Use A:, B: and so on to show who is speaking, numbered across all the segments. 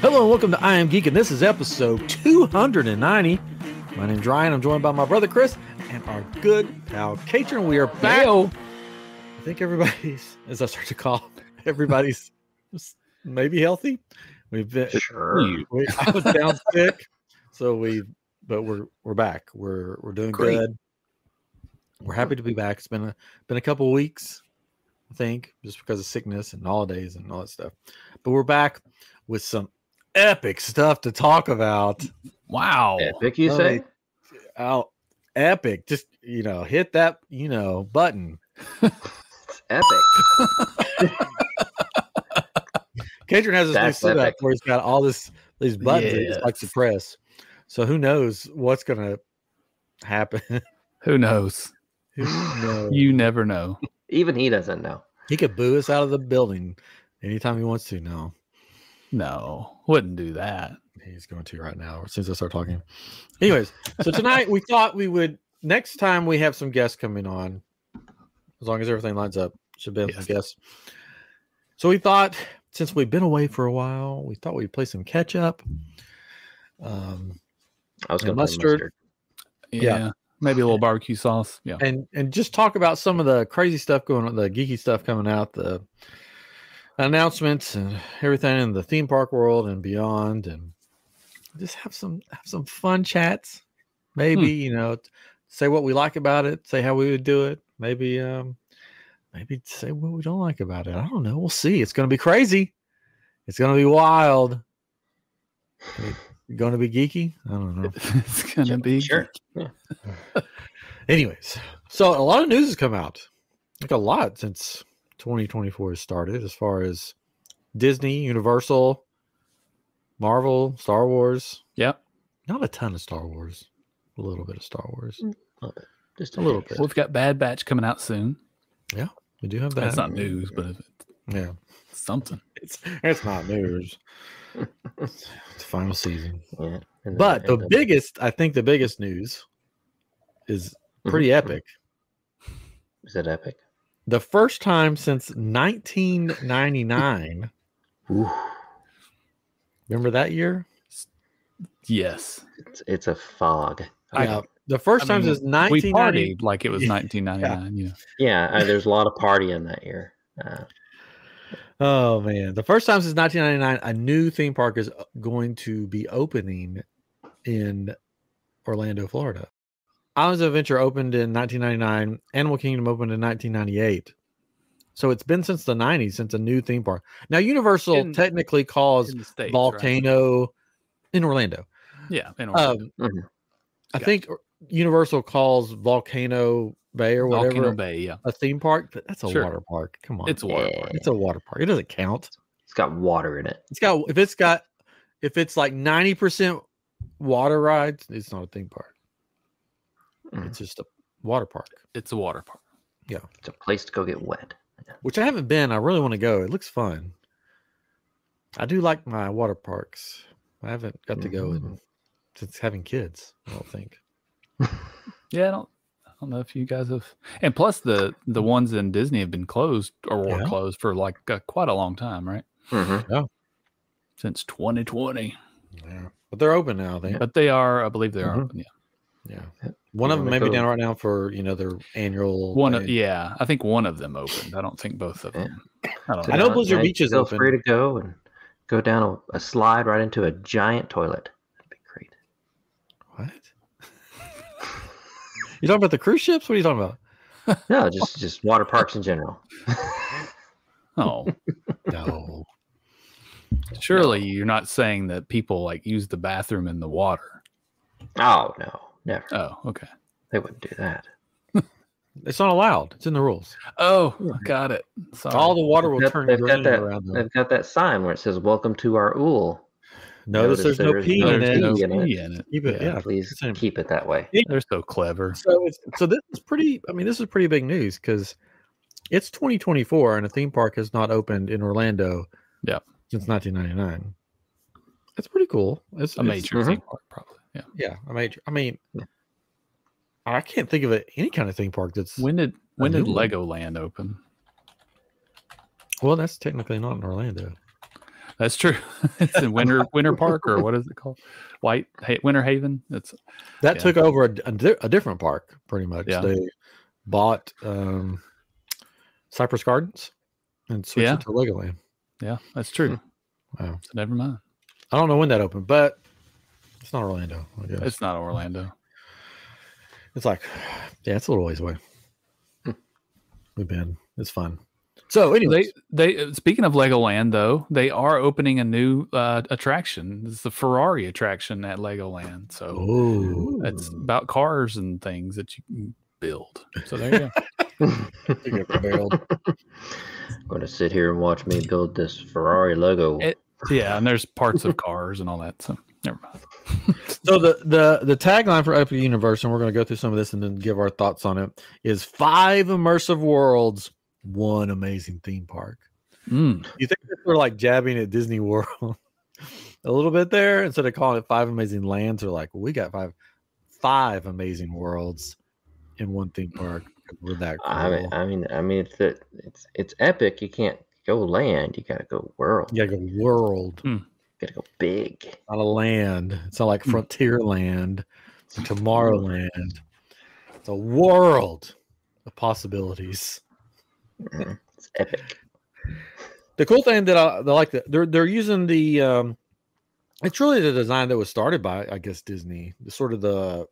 A: Hello and welcome to I Am Geek, and this is episode 290. My name's Ryan. I'm joined by my brother Chris and our good pal Katrin. We are back.
B: Heyo.
A: I think everybody's, as I start to call, everybody's maybe healthy. We've been,
C: Sure.
A: We, I was down sick, so we, but we're we're back. We're we're doing
B: Great.
A: good. We're hmm. happy to be back. It's been a been a couple weeks, I think, just because of sickness and holidays and all that stuff. But we're back with some epic stuff to talk about.
B: Wow.
C: Epic, you
A: Oh,
C: say?
A: Out epic. Just you know, hit that you know button.
C: It's epic.
A: Katrin has this new setup
C: epic.
A: where he's got all this these buttons that he just likes to press. So who knows what's gonna happen?
B: Who knows?
A: Who knows?
B: You never know.
C: Even he doesn't know.
A: He could boo us out of the building anytime he wants to. No,
B: No, wouldn't do that.
A: he's going to right now. As soon as I start talking. Anyways, so tonight we thought we would. Next time we have some guests coming on, as long as everything lines up, should be able
B: Yes.
A: to guess. So we thought, since we've been away for a while, we thought we'd play some catch up. Um,
C: I was going to
A: mustard.
C: mustard.
B: Yeah.
A: Yeah.
B: Maybe a little barbecue sauce. Yeah.
A: and and just talk about some of the crazy stuff going on, the geeky stuff coming out, the announcements and everything in the theme park world and beyond, and just have some have some fun chats. Maybe you know, say what we like about it, say how we would do it. Maybe um, maybe say what we don't like about it. I don't know. We'll see. It's going to be crazy. It's going to be wild. Going to be geeky. I don't know.
B: it's gonna be
C: Sure.
A: Anyways, so a lot of news has come out, like a lot since 2024 has started, as far as Disney, Universal, Marvel, Star Wars.
B: Yep.
A: Not a ton of Star Wars, a little bit of Star Wars, mm,
C: Just
A: a little bit.
B: We've got Bad Batch coming out soon.
A: Yeah, we do have that.
B: That's not news, but
A: Yeah,
B: something.
A: it's it's not news. It's the final season,
C: Yeah. And
A: but
C: then-
A: the
C: then-
A: biggest, I think, the biggest news is pretty
C: Mhm.
A: epic.
C: Is it epic?
A: The first time since 1999. Remember that year?
B: Yes.
C: it's, it's a fog.
B: I-
A: The first
B: I
A: time
B: mean,
A: since
B: We
A: 1990.
B: partied like it was
A: Yeah.
B: 1999. Yeah.
C: Yeah, uh, there's a lot of partying that year. Uh,
A: Oh man, the first time since 1999, a new theme park is uh, going to be opening in Orlando, Florida. Islands of Adventure opened in 1999. Animal Kingdom opened in 1998. So it's been since the 90s since a new theme park. Now Universal
B: In-
A: technically calls
B: In the States, right?
A: Volcano in Orlando.
B: Yeah. In Orlando.
A: Um,
C: Mhm.
A: I
B: Gotcha.
A: think Universal calls Volcano Bay or whatever
B: Volcano Bay. Yeah.
A: a theme park, but that's a
B: Sure.
A: water park. Come on,
B: It's a water park.
A: it's a water park. It doesn't count.
C: it's got water in it.
A: It's got if it's got if it's like ninety percent water rides, it's not a theme park.
C: Mhm.
A: It's just a water park.
B: It's a water park. Yeah.
C: It's a place to go get wet.
A: Which I haven't been. I really want to go. It looks fun. I do like my water parks. I haven't got to go in
C: Mhm.
A: since having kids. I don't think.
B: Yeah. I don't. I don't know if you guys have. And plus, the the ones in Disney have been closed or were
A: Yeah.
B: closed for like uh, quite a long time, right?
C: Mhm.
B: Since 2020.
A: Yeah, but they're open now. They
B: But they are, I believe they are
A: Mhm.
B: open. Yeah.
A: yeah. One of them may be down right now for you know their annual.
B: One, of, yeah, I think one of them opened. I don't think both of them. I don't
C: So
A: I
B: know.
A: know Blizzard
C: now you
A: Beach is
C: feel
A: open.
C: free to go and go down a, a slide right into a giant toilet. That'd be great.
A: What? You talking about the cruise ships? What are you talking about?
C: No, just just water parks in general.
B: Oh,
A: No.
B: surely you're not saying that people like use the bathroom in the water.
C: Oh no, never.
B: Oh, okay.
C: They wouldn't do that.
A: It's not allowed. It's in the rules.
B: Oh, got it. Sorry.
A: All the water will
C: They've got-
A: turn
C: they've got
A: green
C: that-
A: around them.
C: They've got that sign where it says "Welcome to our ool."
A: Notice,
C: notice
A: there's no
C: there's
A: pee
C: no
A: in
B: There's
A: it.
B: no
C: pee in it.
B: pee in it.
A: Keep it, yeah.
C: Please
A: Same.
C: keep it that way.
B: They're so clever.
A: So it's so this is pretty. I mean, this is pretty big news because it's 2024 and a theme park has not opened in Orlando.
B: Yeah.
A: Since 1999. That's pretty cool. It's
B: A
A: it's-
B: major
C: Mhm.
B: theme park, probably. Yeah.
A: Yeah, a major. I mean,
C: Yeah.
A: I can't think of it, any kind of theme park that's
B: When did when did
A: new one.
B: Legoland open?
A: Well, that's technically not in Orlando.
B: That's true. it's in Winter Winter Park or what is it called? White Winter Haven. It's
A: That
B: Yeah.
A: took over a, a di- a different park, pretty much.
B: Yeah.
A: They bought um, Cypress Gardens and switched
B: Yeah.
A: it to Legoland.
B: yeah, that's true.
A: Wow.
B: So never mind.
A: I don't know when that opened, but it's not Orlando. I guess.
B: It's not Orlando.
A: It's like, yeah, it's a little ways away.
C: Hmm.
A: We've been. It's fun. So, anyway,
B: They they speaking of Legoland though, they are opening a new uh, attraction. It's the Ferrari attraction at Legoland. So
A: oh,
B: it's about cars and things that you can build. So there you go.
C: I'm going to sit here and watch me build this Ferrari logo.
B: It- yeah, and there's parts of cars and all that. So never mind.
A: so the the the tagline for Epic Universe, and we're going to go through some of this and then give our thoughts on it, is five immersive worlds, one amazing theme park.
B: Mm,
A: You think that we're like jabbing at Disney World a little bit there instead of calling it five amazing lands? They're like, well, we got five five amazing worlds in one theme park. We're that cool.
C: I mean, I mean, I mean, it's it, it's it's epic. You can't go land. You got to go world.
A: you gotta go world,
C: You got to go big.
A: not a land. It's not like
B: Hmm.
A: Frontier Land Tomorrowland. It's a world of possibilities.
C: Mhm. It's epic.
A: The cool thing that I, that I like that they're they're using the um, it's really the design that was started by I guess Disney. The sort of the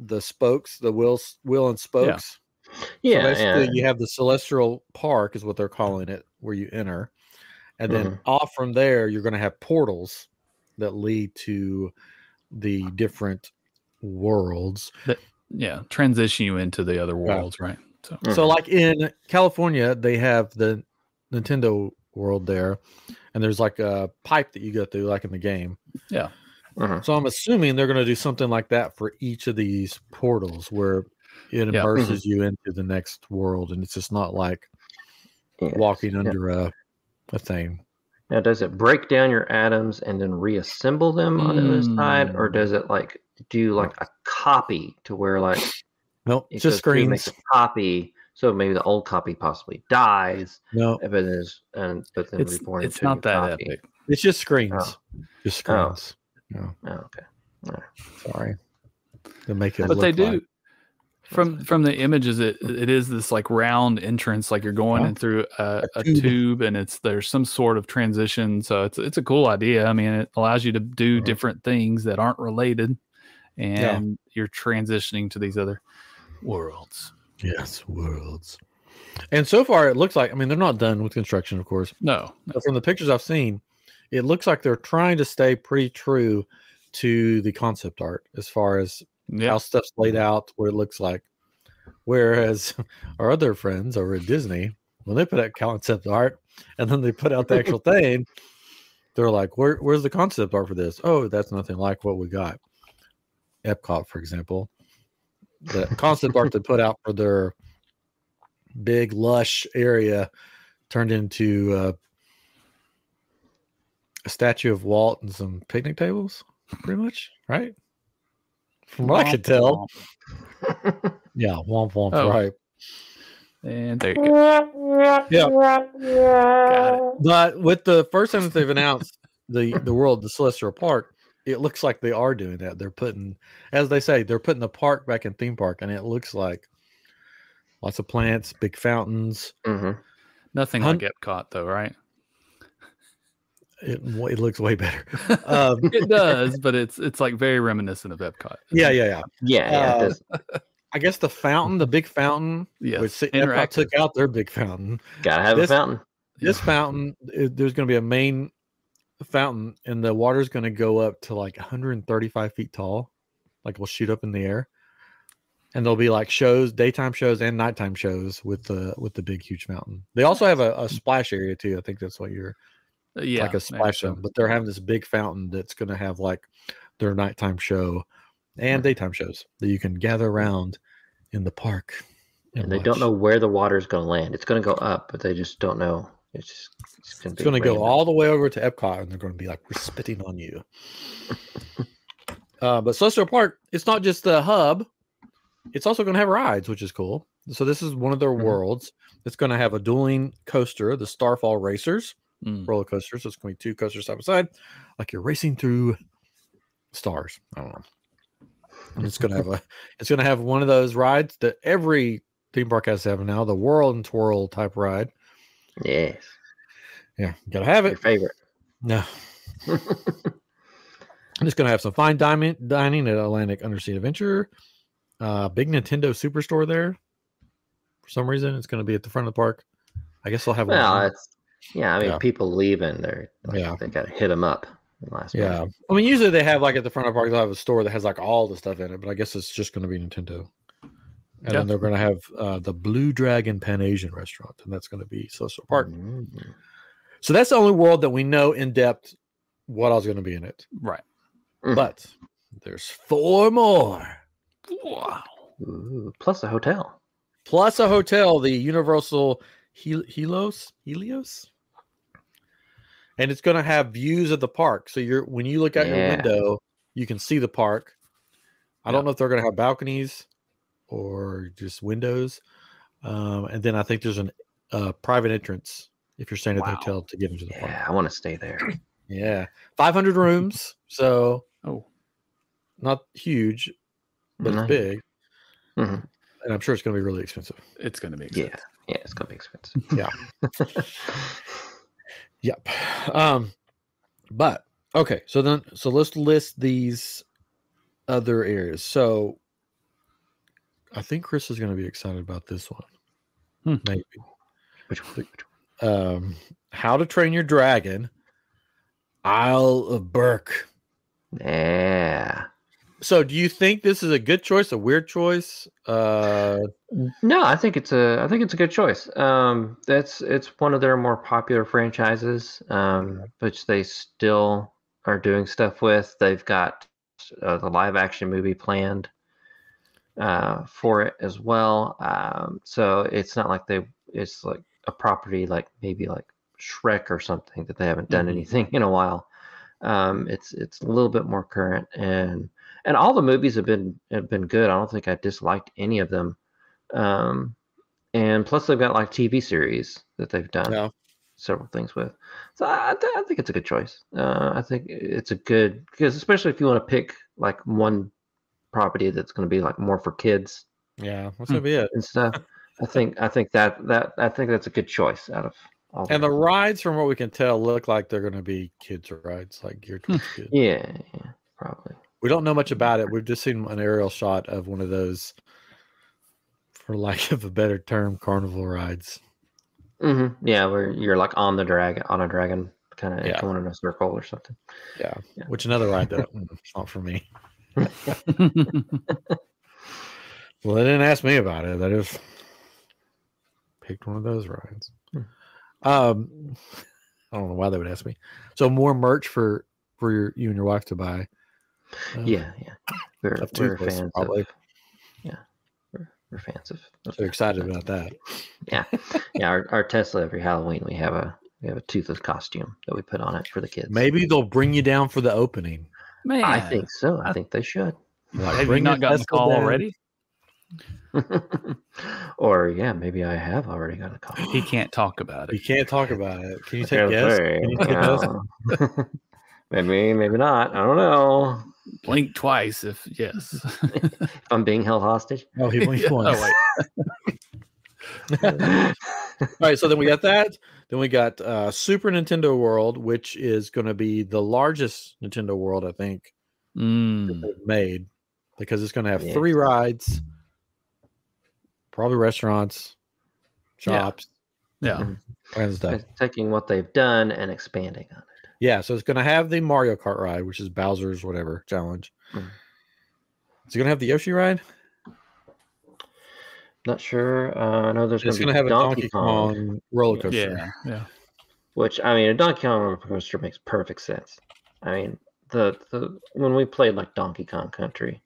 A: the spokes, the wheels, wheel and spokes. So
C: Yeah,
A: basically,
C: yeah.
A: you have the celestial park, is what they're calling it, where you enter, and then
C: Mhm.
A: off from there, you're going to have portals that lead to the different worlds.
B: That, yeah, transition you into the other
A: Yeah.
B: worlds, right? So
A: So,
C: Mhm.
A: like in California, they have the Nintendo world there, and there's like a pipe that you go through, like in the game.
C: Mhm.
A: So I'm assuming they're going to do something like that for each of these portals, where it
B: Yeah.
A: immerses you into the next world, and it's just not like
C: Yes,
A: walking
C: yeah.
A: under a a thing.
C: Now, does it break down your atoms and then reassemble them on the other side, or
B: Mm.
C: does it like do like a copy to where like
A: Nope,
C: it
A: just
C: goes makes
A: screens.
C: a copy? So maybe the old copy possibly dies,
A: No,
C: but then is and but then
B: it's
C: reborn
B: it's not that
C: copy.
B: epic.
A: it's just screens.
C: Oh.
A: Just
C: Oh.
A: screens. No,
C: Oh, okay.
A: sorry. To make it
B: But they do
A: like-
B: from from the images it it is this like round entrance like you're going in through a,
A: A
B: a
A: tube.
B: tube. and it's there's some sort of transition so it's it's a cool idea i mean it allows you to do
C: Mhm.
B: different things that aren't related and you're transitioning to these other worlds
A: Yes, worlds. And so far, it looks like I mean they're not done with construction, of course.
B: no
A: But from the pictures I've seen, it looks like they're trying to stay pretty true to the concept art as far as
B: yeah
A: how stuff's laid out, what it looks like. Whereas our other friends over at Disney, when they put out concept art and then they put out the actual thing, they're like, Where, "Where's the concept art for this?" Oh, that's nothing like what we got. Epcot, for example, the concept art they put out for their big lush area turned into uh, a statue of Walt and some picnic tables, pretty much, right? From what I could tell. Yeah, womp womp,
B: Oh.
A: right.
B: and there you go
A: Yeah.
B: got it
A: But with the first time that they've announced the the world, the Celestial Park, it looks like they are doing that. They're putting, as they say, they're putting the park back in theme park, and it looks like lots of plants, big fountains.
C: hmm
B: nothing
A: Hun-
B: like epcot though right
A: It, it looks way better. Um,
B: it does but it's it's like very reminiscent of epcot
A: yeah, yeah, yeah.
C: Yeah, yeah.
A: Uh. I guess the fountain, the big fountain,
B: yes
A: which Epcot
B: interactive
A: took out their big fountain.
C: Gotta have
A: this-
C: a fountain.
A: This fountain, i- there's going to be a main fountain, and the water's going to go up to like 135 feet tall, like it'll shoot up in the air. And there'll be like shows, daytime shows and nighttime shows with the with the big huge fountain. They also have a, a splash area too. I think that's what you're
B: Uh, yeah
A: like a splash
B: so.
A: zone. But they're having this big fountain that's going to have like their nighttime show and daytime shows that you can gather around in the park.
C: And they don't know where the water's going to land. It's going to go up, but they just don't know. It's just it's going
A: It's going to go all the way over to Epcot, and they're going to be like, "We're spitting on you." uh, but Celestial Park, it's not just the hub; it's also going to have rides, which is cool. So this is one of their
C: Mhm.
A: worlds. It's going to have a dueling coaster, the Starfall Racers
B: Mm.
A: roller coaster. So it's going to be two coasters side by side, like you're racing through stars. I don't know. And it's going to have a, it's going to have one of those rides that every theme park has to have now, the Whirl and Twirl type ride.
C: Yes.
A: Yeah, got to have
C: Your
A: it.
C: favorite.
A: No, I'm just going to have some fine dining dining at Atlantic Undersea Adventure. Uh, big Nintendo Superstore there. For some reason, it's going to be at the front of the park. I guess they'll have one.
C: well, it's yeah. I mean,
A: Yeah.
C: people leaving, they're like,
A: Yeah.
C: they got to hit them up. Last.
A: Yeah, I mean, usually they have like at the front of the park, they'll have a store that has like all the stuff in it, but I guess it's just going to be Nintendo. And
B: Yeah.
A: then they're going to have uh, the Blue Dragon Pan Asian restaurant, and that's going to be Celestial Park.
C: Mm.
A: So that's the only world that we know in depth what I was going to be in it.
B: Right.
C: Mm.
A: But there's four more,
B: Wow.
C: Ooh, plus a hotel.
A: plus a hotel, the Universal Hel- Helios, Helios, and it's going to have views of the park. So you're when you look out your window, you can see the park. I
B: Yeah.
A: don't know if they're going to have balconies or just windows. Um, and then I think there's a uh, private entrance if you're staying at the hotel to get into the park.
C: Yeah, I want to stay there.
A: Yeah, 500 rooms, so
B: Oh.
A: not huge, but
C: Nice.
A: it's big,
C: Mhm.
A: and I'm sure it's going to be really expensive.
B: It's going to be
C: Yeah, yeah, it's gonna be expensive.
A: Yeah. Yep. Um, but okay, so then so let's list these other areas. So I think Chris is going to be excited about this one.
B: Hmm.
A: Maybe.
C: Which one?
A: Um, How to Train Your Dragon, Isle of
C: Berk. Yeah.
A: So, do you think this is a good choice, a weird choice? Uh,
C: No, I think it's a I think it's a good choice. Um, that's it's one of their more popular franchises, um, which they still are doing stuff with. They've got uh, the live action movie planned uh, for it as well. Um, so it's not like they it's like a property like maybe like Shrek or something that they haven't done
A: Mhm.
C: anything in a while. Um, it's it's a little bit more current and and all the movies have been have been good. I don't think I disliked any of them. Um, and plus they've got like TV series that they've done
A: Yeah.
C: several things with. So I, I think it's a good choice. Uh, I think it's a good because especially if you want to pick like one property that's going to be like more for kids
A: yeah, that's
B: Hmm.
A: gonna be it.
C: and stuff. I think I think that that I think that's a good choice out of all.
A: And the
C: them.
A: rides, from what we can tell, look like they're going to be kids' rides, like geared towards kids.
C: yeah, yeah, probably.
A: We don't know much about it. We've just seen an aerial shot of one of those, for lack of a better term, carnival rides.
C: hmm Yeah, where you're like on the dragon, on a dragon, kind of
A: Yeah.
C: going in a circle or something.
A: Yeah.
C: Yeah.
A: Which another ride that mm, not for me. Well, they didn't ask me about it. They just picked one of those rides.
C: Hmm.
A: Um, I don't know why they would ask me. So more merch for for your, you and your wife to buy. Uh,
C: Yeah, yeah. We're, we're fans
A: probably.
C: of. Yeah, we're, we're fans of. of
A: So excited about that.
C: yeah, yeah. Our, our Tesla every Halloween we have a we have a toothless costume that we put on it for the kids.
A: Maybe they'll bring you down for the opening.
B: Man,
C: I think so. I
B: I-
C: think they should.
A: Like,
B: have you not gotten the
A: Tesla
B: call
A: down.
B: already?
C: or yeah, maybe I have already got a call.
B: He can't talk about it.
A: He can't talk about it. Can you take
C: can't
A: guess? Can you take a guess?
C: maybe, maybe not. I don't know.
B: Blink twice if yes.
C: If I'm being held hostage.
A: Oh, he blinked
B: Yeah,
A: once.
B: oh, wait.
A: All right, so then we got that. Then we got uh, Super Nintendo World, which is going to be the largest Nintendo World I think
B: Mm,
A: they've made because it's going to have
C: Yeah.
A: three rides, probably restaurants, shops,
B: yeah.
C: Mhm.
A: and stuff.
C: Taking what they've done and expanding on it.
A: Yeah, so it's going to have the Mario Kart ride, which is Bowser's whatever challenge.
C: Mhm.
A: Is it going to have the Yoshi ride?
C: Not sure. Uh, I know there's going to
A: going
C: be
A: to have a
C: Donkey,
A: Donkey
C: Kong,
A: Kong roller coaster.
B: Yeah. Yeah.
C: which I mean, a Donkey Kong roller coaster makes perfect sense. I mean, the the when we played like Donkey Kong Country,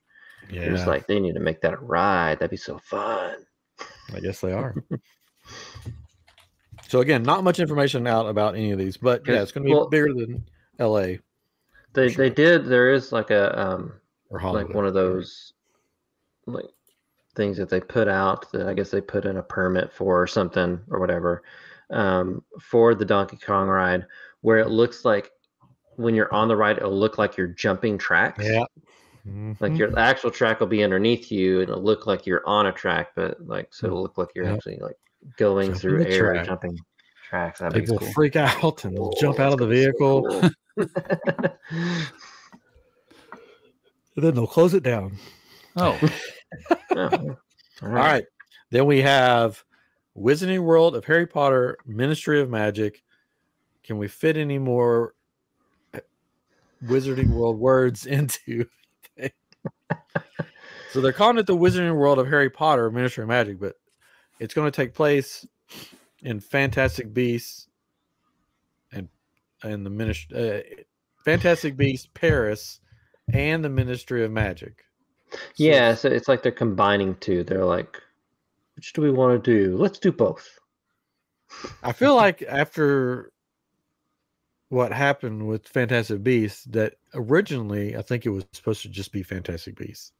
A: Yeah,
C: it was like they need to make that a ride. That'd be so fun.
A: I guess they are. so again, not much information out about any of these, but yeah, it's going to be
C: Well-
A: bigger than L.A.
C: They
A: Sure.
C: they did. There is like a um
A: or
C: like one of those like things that they put out that I guess they put in a permit for or something or whatever um, for the Donkey Kong ride, where it looks like when you're on the ride, it'll look like you're jumping tracks.
A: Yeah.
C: Like
A: Mhm.
C: your actual track will be underneath you, and it'll look like you're on a track, but like so it'll look like you're
A: Yep.
C: actually like going
A: Jumping
C: through air,
A: track.
C: jumping tracks. That'd
A: people
C: cool.
A: freak out and they'll jump
C: Oh,
A: out of the vehicle
C: so
A: and then they'll close it down.
B: Oh,
C: Oh, all
A: All right. Then we have Wizarding World of Harry Potter, Ministry of Magic. Can we fit any more uh, Wizarding World words into? so they're calling it the Wizarding World of Harry Potter, Ministry of Magic, but it's going to take place in Fantastic Beasts and and the ministry, uh, Fantastic Beasts Paris, and the Ministry of Magic. So-
C: Yeah, so it's like they're combining two. They're like, which do we want to do? Let's do both.
A: I feel like after what happened with Fantastic Beasts, that originally I think it was supposed to just be Fantastic Beasts.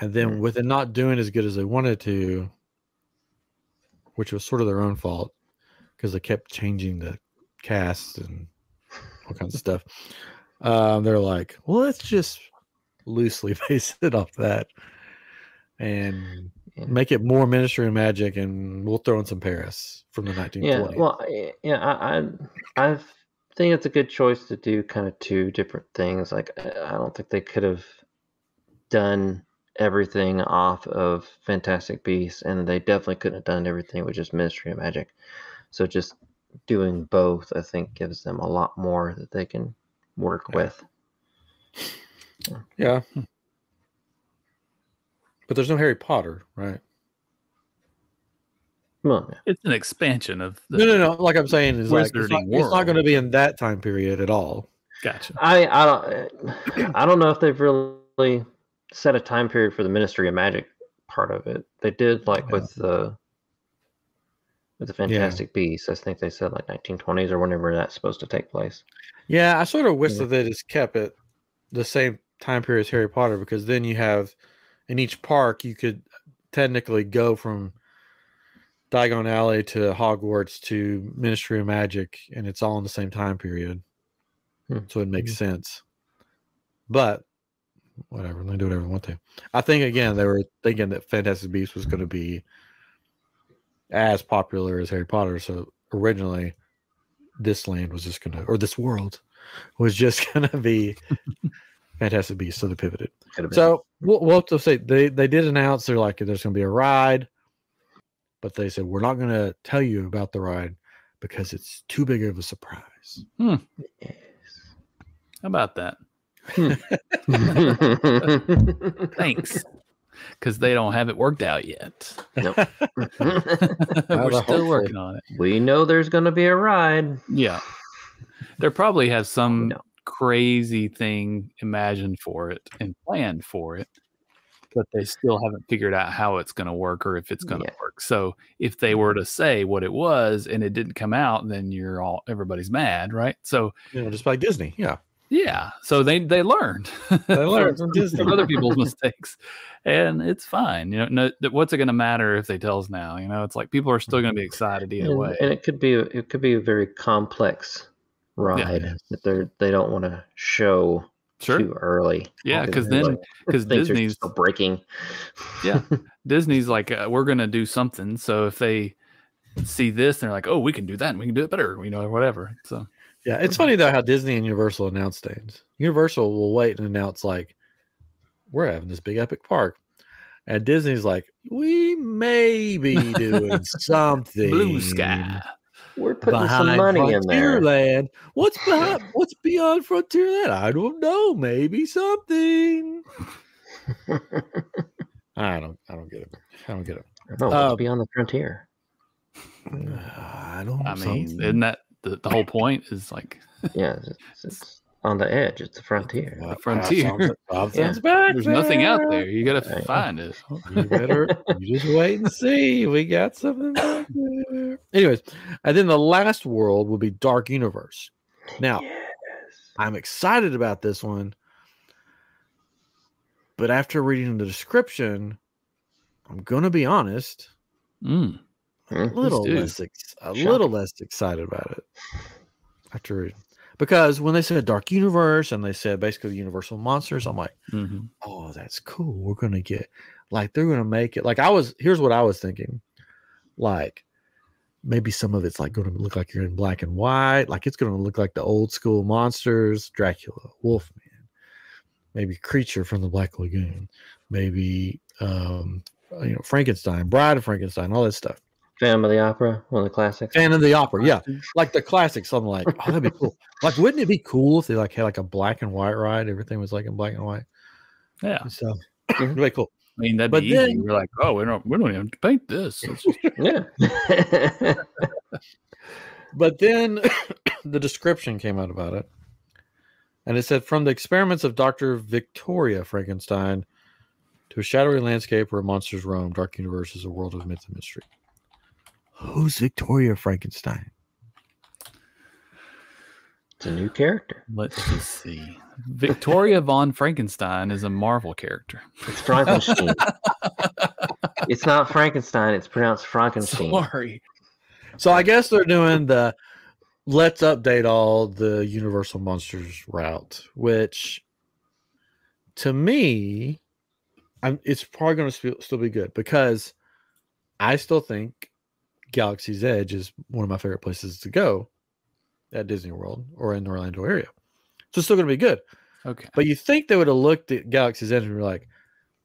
A: And then
C: Hmm.
A: with it not doing as good as they wanted to, which was sort of their own fault because they kept changing the cast and all kinds of stuff. Um, they're like, well, let's just loosely base it off that and make it more Ministry of Magic, and we'll throw in some Paris from the 1920s.
C: Yeah, well, I- yeah, I, I, I think it's a good choice to do kind of two different things. Like, I I don't think they could have done everything off of Fantastic Beasts, and they definitely couldn't have done everything with just Ministry of Magic. So just doing both, I think, gives them a lot more that they can work
A: Yeah.
C: with.
A: Yeah. Hmm. But there's no Harry Potter, right?
C: Well, yeah.
B: it's an expansion of the.
A: No, no, no. Like I'm saying is like it's not, it's not going to be in that time period at all.
B: Gotcha.
C: I I don't I don't know if they've really set a time period for the Ministry of Magic part of it. They did like
A: Yeah.
C: with the with the Fantastic Beasts. I think they said like 1920s or whenever that's supposed to take place.
A: Yeah, I sort of wish
C: Yeah.
A: that they just kept it the same time period as Harry Potter because then you have in each park you could technically go from Diagon Alley to Hogwarts to Ministry of Magic and it's all in the same time period.
C: Hmm.
A: So it makes sense. But whatever, they do whatever they want to. I think again they were thinking that Fantastic Beasts was going to be as popular as Harry Potter. So originally this land was just gonna or this world was just gonna be Fantastic Beasts, so they pivoted.
C: Could have been.
A: So we'll, we'll have to say they they did announce they're like there's gonna be a ride, but they said we're not gonna tell you about the ride because it's too big of a surprise. Hmm.
C: Yes.
B: How about that? Hmm. Thanks. Because they don't have it worked out yet.
C: Nope.
B: We're still working on it.
C: we know there's going to be a ride.
B: Yeah. They probably have some
C: know.
B: Crazy thing imagined for it and planned for it, but they still haven't figured out how it's going to work or if it's going to
C: Yeah.
B: work. So if they were mm-hmm. to say what it was and it didn't come out, then you're all everybody's mad, right? So
A: You know, just like Disney. Yeah.
B: yeah, so they they learned.
A: They learned from Disney.
B: from other people's mistakes, and it's fine. You know, no, what's it going to matter if they tell us now? You know, it's like people are still going to be excited either
C: and,
B: way.
C: and it could be it could be a very complex ride
A: Yes.
C: that they are they don't want to show
B: Sure.
C: too early.
B: Yeah, 'cause
C: they're
B: then- because
C: things are
B: Disney's-
C: still breaking.
B: Yeah. Disney's like, uh, we're going to do something. So if they see this, they're like, oh, we can do that and we can do it better, you know, or whatever. So
A: Yeah, it's funny though how Disney and Universal announce things. Universal will wait and announce like, "We're having this big epic park," and Disney's like, "We may be doing something."
B: blue sky.
C: We're putting some money in there.
A: Frontierland. What's behind? what's beyond Frontierland? I don't know. Maybe something. I don't. I don't get it. I don't get it.
C: No,
A: Uh,
C: beyond the frontier?
A: I don't.
B: I mean,
A: something.
B: isn't that the, the whole point is like,
C: Yeah, it's, it's on the edge. It's the frontier.
A: Uh,
B: frontier.
A: something- something's
C: Yeah.
A: back
B: there's nothing out
A: there.
B: there. You got to
C: Right.
B: find it.
A: You better you just wait and see. We got something back there. Anyways, and then the last world will be Dark Universe. Now,
C: Yes.
A: I'm excited about this one, but after reading the description, I'm gonna be honest,
B: Mm.
A: a
C: Mhm.
A: little less ex- a
C: Shocking.
A: little less excited about it after reading. Because when they said Dark Universe and they said basically Universal Monsters, I'm like,
B: hmm
A: oh, that's cool. We're gonna get like they're gonna make it like I was. Here's what I was thinking, like maybe some of it's like going to look like you're in black and white, like it's going to look like the old school monsters, Dracula, Wolfman, maybe Creature from the Black Lagoon, maybe um, you know Frankenstein, Bride of Frankenstein, all that stuff.
C: Phantom of the Opera, one of the classics.
A: Fan of the Opera, yeah, like the classics. I'm like, oh, that'd be cool. Like, wouldn't it be cool if they like had like a black and white ride? Everything was like in black and white.
B: Yeah.
A: So, it'd be cool.
B: I mean, that'd
A: But
B: be easy.
A: then-
B: We're like, oh, we don't, we don't even paint this.
C: Yeah.
A: But then the description came out about it. And it said from the experiments of Dr. Victoria Frankenstein to a shadowy landscape where monsters roam, Dark Universe is a world of myth and mystery. Who's Victoria Frankenstein?
C: it's a new character.
B: Let's just see. Victoria von Frankenstein is a Marvel character.
C: It's Frankenstein. it's not Frankenstein. It's pronounced Frankenstein.
B: Sorry.
A: So I guess they're doing the let's update all the Universal Monsters route, which to me, I'm, it's probably going to still be good because I still think Galaxy's Edge is one of my favorite places to go at Disney World or in the Orlando area. So it's still going to be good.
B: Okay.
A: But you think they would have looked at Galaxy's Edge and be like,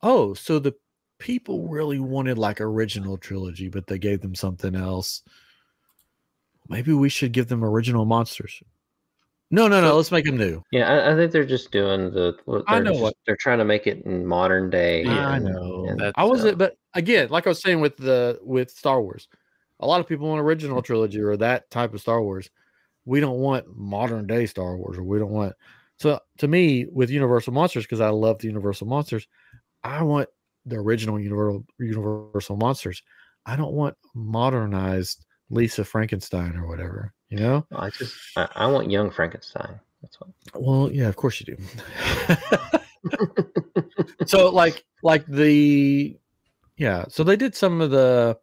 A: oh, so the people really wanted like original trilogy, but they gave them something else. Maybe we should give them original monsters. No, no, no. Let's make them new.
C: Yeah, I, I think they're just doing the.
A: I
C: they're
A: know
C: just-
A: what-
C: they're trying to make it in modern day.
B: Yeah,
A: I know. I was
C: so-
A: it, uh, but again, like I was saying with the with Star Wars, a lot of people want original mm. trilogy or that type of Star Wars. We don't want modern day Star Wars, or we don't want. So to me, with Universal Monsters, because I love the Universal Monsters, I want the original Universal Universal Monsters. I don't want modernized Lisa Frankenstein or whatever. You know?
C: I just I, I want young Frankenstein. That's what.
A: Well, yeah, of course you do. so like like the yeah, so they did some of the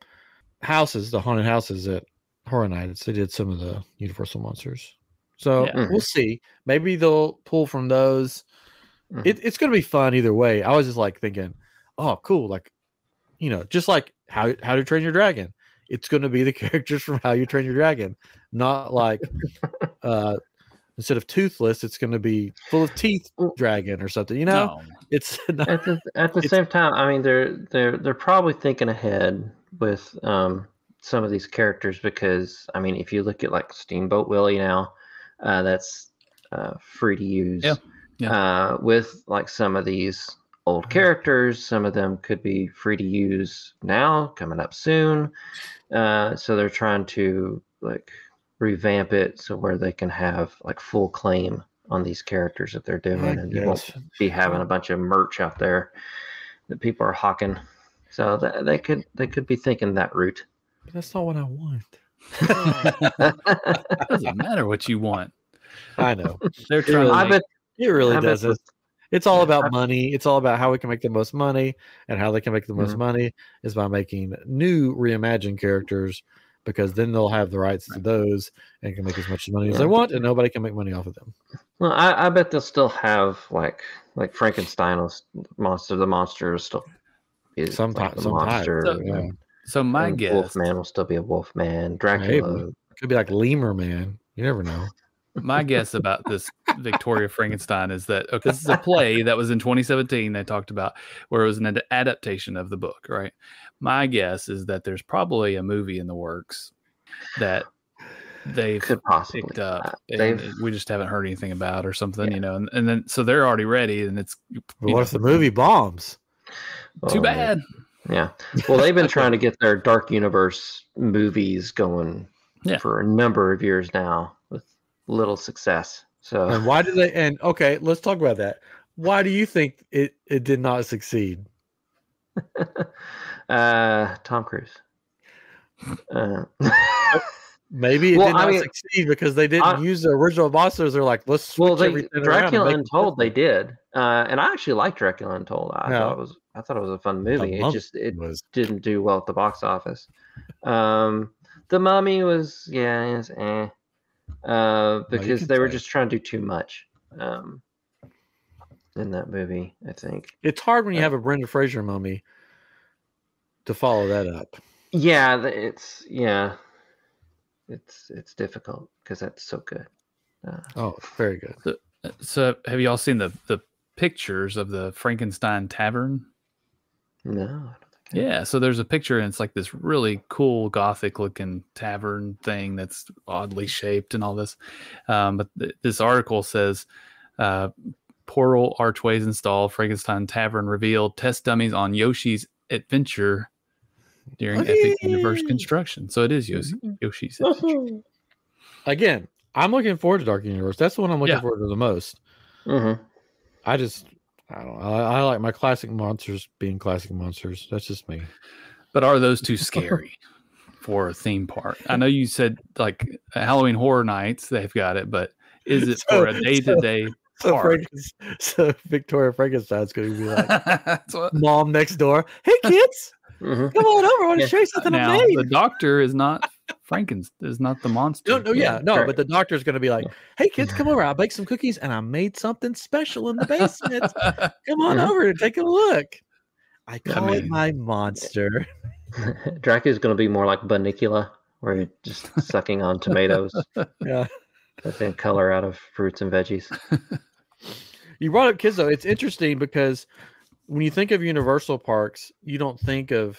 A: houses, the haunted houses at Horror Nights. They did some of the Universal monsters. So
B: Yeah.
A: we'll see. Maybe they'll pull from those.
C: Mhm.
A: It, it's gonna be fun either way. I was just like thinking, oh, cool, like you know, just like how how to train your dragon. It's gonna be the characters from How You Train Your Dragon, not like uh instead of toothless, it's gonna be full of teeth dragon or something. You know,
B: No.
A: it's not,
C: at the at the
A: It's-
C: same time, I mean, they're they're they're probably thinking ahead with um, some of these characters because I mean, if you look at like Steamboat Willie now, uh, that's uh, free to use.
B: Yeah, yeah.
C: Uh, with like some of these old characters, some of them could be free to use now, coming up soon. Uh, so they're trying to like revamp it so where they can have like full claim on these characters that they're doing, and you won't be having a bunch of merch out there that people are hawking. So th- they could they could be thinking that route.
A: But that's not what I want.
B: it doesn't matter what you want.
A: I know.
B: They're trying to
C: I bet
A: It really
C: I
A: doesn't.
C: the-
A: It's all
C: Yeah,
A: about
C: I-
A: money. It's all about how we can make the most money, and how they can make the most
C: Mhm.
A: money is by making new reimagined characters, because then they'll have the rights to those and can make as much money as they want, and nobody can make money off of them.
C: well, I, I bet they'll still have like like Frankenstein will monster the monster will still be
A: Some
C: like
A: ti- some
C: monster.
B: So-
A: Yeah.
B: so my
C: and
B: guess,
C: Wolfman will still be a Wolfman. Dracula.
A: Maybe. Could be like Lemur Man. You never know.
B: my guess about this Victoria Frankenstein is that okay, this is a play that was in 2017 they talked about where it was an ad- adaptation of the book, right? My guess is that there's probably a movie in the works that they've
C: Could possibly.
B: picked up and
C: they've-
B: we just haven't heard anything about or something,
C: Yeah.
B: you know, and, and then so they're already ready and it's
A: But what
B: know,
A: if the movie bombs?
B: Too
C: Oh,
B: bad.
C: Yeah. Well, they've been trying to get their Dark Universe movies going
B: Yeah.
C: for a number of years now with little success. So
A: And why did they? And okay, let's talk about that. Why do you think it it did not succeed?
C: uh, Tom Cruise. Uh,
A: maybe it
C: Well,
A: did
C: I
A: not
C: mean,
A: succeed because they didn't
C: I-
A: use the original monsters. They're like, let's switch
C: Well, they,
A: everything around and
C: Dracula
A: make
C: Untold, they did, uh, and I actually liked Dracula Untold. I
A: Yeah.
C: thought it was, I thought it was a fun movie. It just, it
A: was
C: didn't do well at the box office. Um, the Mummy was, yeah, it was eh, uh, because
A: can
C: they were
A: say.
C: just trying to do too much um, in that movie. I think.
A: It's hard when you
C: Uh,
A: have a Brendan Fraser mummy to follow that up.
C: Yeah, it's yeah, it's it's difficult because that's so good. Uh,
A: Oh, very good.
B: So have you all seen the the pictures of the Frankenstein Tavern?
C: No, I don't think. I-
B: Yeah, so there's a picture and it's like this really cool gothic looking tavern thing that's oddly shaped and all this. Um, but th- this article says uh, portal archways installed, Frankenstein Tavern revealed, test dummies on Yoshi's adventure during Epic Universe construction. So it is Yoshi, Yoshi's adventure.
A: Again, I'm looking forward to Dark Universe. That's the one I'm looking
B: Yeah.
A: forward to the most.
C: Mhm.
A: I just, I don't. know. I, I like my classic monsters being classic monsters. That's just me.
B: But are those too scary for a theme park? I know you said like Halloween Horror Nights, they've got it, but is it
A: So-
B: for a day to day
A: So,
B: park?
A: So Victoria Frankenstein's going to be like,
B: what
A: mom next door. Hey kids,
C: Mhm.
A: come on over. I want to
C: Yeah.
A: show you something I
B: now
A: made.
B: the doctor is not Frankenstein is not the monster.
A: No, no, yeah,
C: Yeah,
A: no,
C: correct.
A: but the doctor's going to be like, "Hey, kids, come over. I baked some cookies and I made something special in the basement. Come on over and take a look." I call it
B: mean-
A: my monster.
C: Dracula's going to be more like Bunnicula, where you're just sucking on tomatoes
A: Yeah,
C: that then color out of fruits and veggies.
A: you brought up kids though. It's interesting because when you think of Universal parks, you don't think of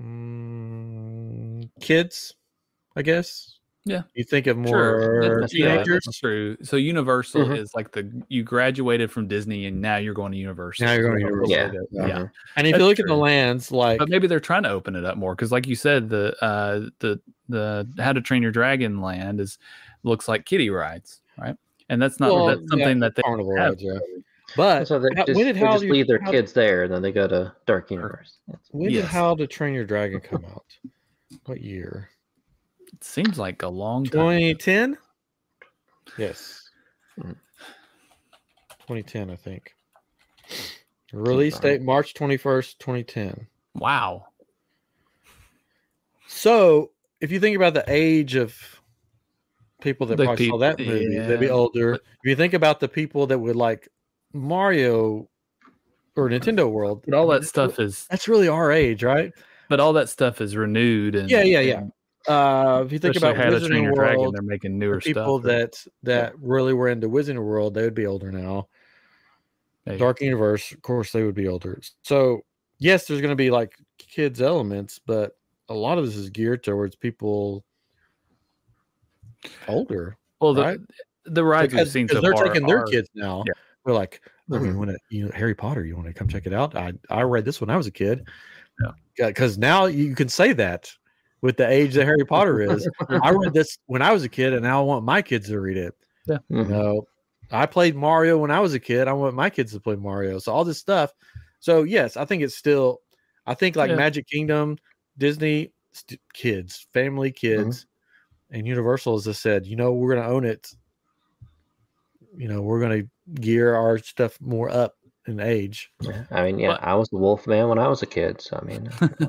A: mm, kids. I guess.
B: Yeah.
A: You think of
B: Sure,
A: more
B: that's,
A: teenagers.
B: that's true. So Universal
C: Mhm.
B: is like the you graduated from Disney and now you're going to Universal.
A: Now you're going to Universal.
C: Yeah.
B: Yeah.
C: Mhm.
A: And if you
B: That's
A: look at the lands, like
B: But maybe they're trying to open it up more because, like you said, the uh, the the How to Train Your Dragon land is looks like kiddie rides, right? And that's not
A: well,
B: that's something
A: yeah,
B: that they
A: carnival
B: have.
A: rides, yeah. But
C: So they just,
A: when did
C: they
A: how
C: just
A: you,
C: leave their
A: how,
C: kids there, and then they go to Dark Universe. That's-
A: when did How to Train Your Dragon come out? What year?
B: It seems like a long time.
A: 2010. Yes.
C: Mm.
A: 2010, I think. Release
C: right.
A: date March 21st, 2010.
B: Wow.
A: So, if you think about the age of people that
B: The
A: probably saw that movie, they'd be older.
B: but-
A: If you think about the people that would like Mario or Nintendo World,
B: But all that stuff is
A: that's really our age, right?
B: but all that stuff is renewed and
A: Yeah, yeah, yeah. Uh, if you think about Wizarding
B: Dragon,
A: World,
B: they're making newer
A: people
B: stuff.
A: that that really were into Wizarding World, they would be older now.
B: Hey,
A: Dark Universe, of course, they would be older. So yes, there's going to be like kids elements, but a lot of this is geared towards people older.
B: well, the,
A: right?
B: the rides we've
A: Because
B: seen
A: because
B: so
A: they're
B: far
A: taking their kids now.
B: Yeah.
A: They're like, oh, you
C: Mhm.
A: want to, you know, Harry Potter, you want to come check it out? I I read this when I was a kid.
B: Yeah.
A: Because now you can say that with the age that Harry Potter is. I read this when I was a kid, and now I want my kids to read it. You
C: Mhm.
A: know, I played Mario when I was a kid. I want my kids to play Mario. So all this stuff. So yes, I think it's still. I think like
B: Yeah.
A: Magic Kingdom, Disney, st- kids, family, kids, and Universal, as I said, you know, we're going to own it. You know, we're going to gear our stuff more up in age.
C: Yeah, I mean, yeah,
B: But-
C: I was the wolf man when I was a kid, so I mean,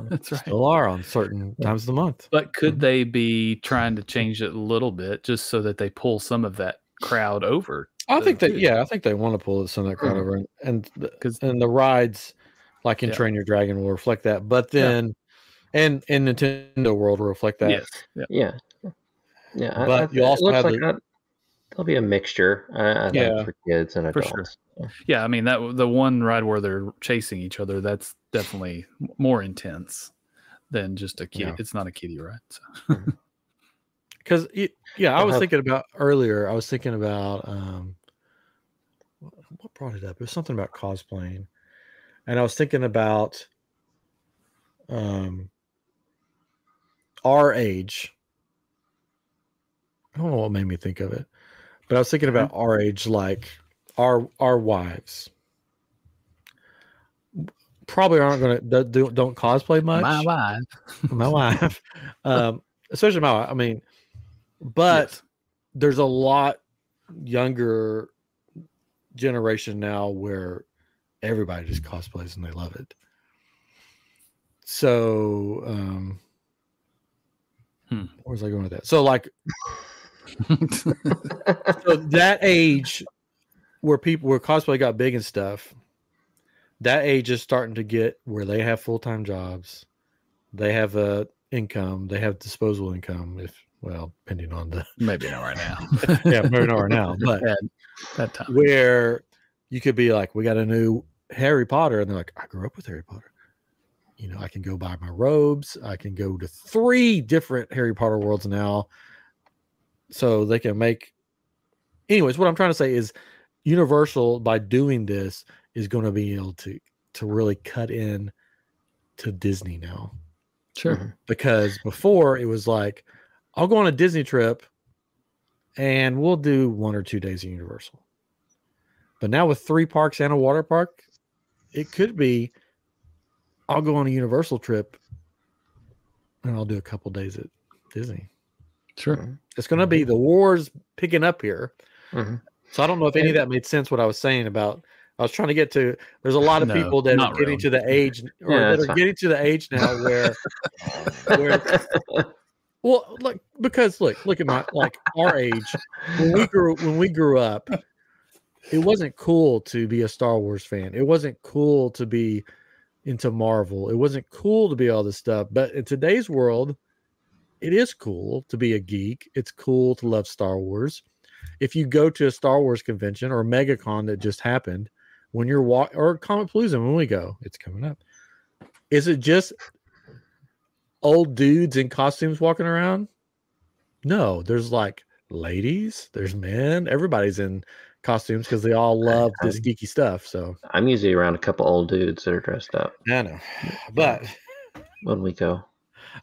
B: That's right.
A: Still are on certain times of the month.
B: But could they be trying to change it a little bit just so that they pull some of that crowd over?
A: I think that yeah, I think they want to pull some of that crowd
C: Mhm.
A: over, and and
B: Because
A: and the rides, like in
B: Yeah.
A: Train Your Dragon, will reflect that. But
B: Yeah.
A: then, and in Nintendo World will reflect that.
B: yes, yeah.
C: yeah, yeah.
A: But
C: I,
A: you also have
C: like
A: the-
C: that- there'll be a mixture. I, I think
A: Yeah.
C: for kids and
B: For
C: adults.
B: sure. yeah, I mean that the one ride where they're chasing each other that's definitely more intense than just a kid.
A: Yeah.
B: It's not a kiddie ride. So.
A: Because yeah, I was thinking about earlier. I was thinking about um, what what brought it up? It was something about cosplaying, and I was thinking about um our age. I don't know what made me think of it, but I was thinking about our age, like our our wives. Probably aren't going to do, don't cosplay much
B: My wife.
A: my wife. Um, especially my. wife. I mean, but
B: Yes.
A: there's a lot younger generation now where everybody just cosplays and they love it. So, um,
B: Hmm.
A: where was I going with that? So, like, so that age where people where cosplay got big and stuff, that age is starting to get where they have full time jobs, they have a income, they have disposable income. If well, depending on the
B: Maybe not right now.
A: yeah, maybe not right now, but
B: At that time.
A: where you could be like, we got a new Harry Potter, and they're like, I grew up with Harry Potter. You know, I can go buy my robes. I can go to three different Harry Potter worlds now. So they can make. Anyways, what I'm trying to say is, Universal by doing this is going to be able to to really cut in to Disney now
B: Sure. Mm-hmm.
A: because before it was like, I'll go on a Disney trip and we'll do one or two days of Universal. But now with three parks and a water park, it could be I'll go on a Universal trip and I'll do a couple days at Disney.
B: Sure. Mm-hmm.
A: It's going to be the wars picking up here.
C: Mhm.
A: So I don't know if any of that made sense what I was saying about. I was trying to get to. There's a lot of
B: No,
A: people that are getting
B: really.
A: to the age, or
C: Yeah,
A: that are
C: fine.
A: getting to the age now where where well, look because look, look at my like our age when we grew when we grew up, it wasn't cool to be a Star Wars fan. It wasn't cool to be into Marvel. It wasn't cool to be all this stuff. But in today's world, it is cool to be a geek. It's cool to love Star Wars. If you go to a Star Wars convention or MegaCon that just happened, when you're walk or Comic Palooza when we go, it's coming up. Is it just old dudes in costumes walking around? No, there's like ladies, there's men, everybody's in costumes because they all love this geeky stuff. So
C: I'm usually around a couple old dudes that are dressed up
A: I know, but
C: when we go.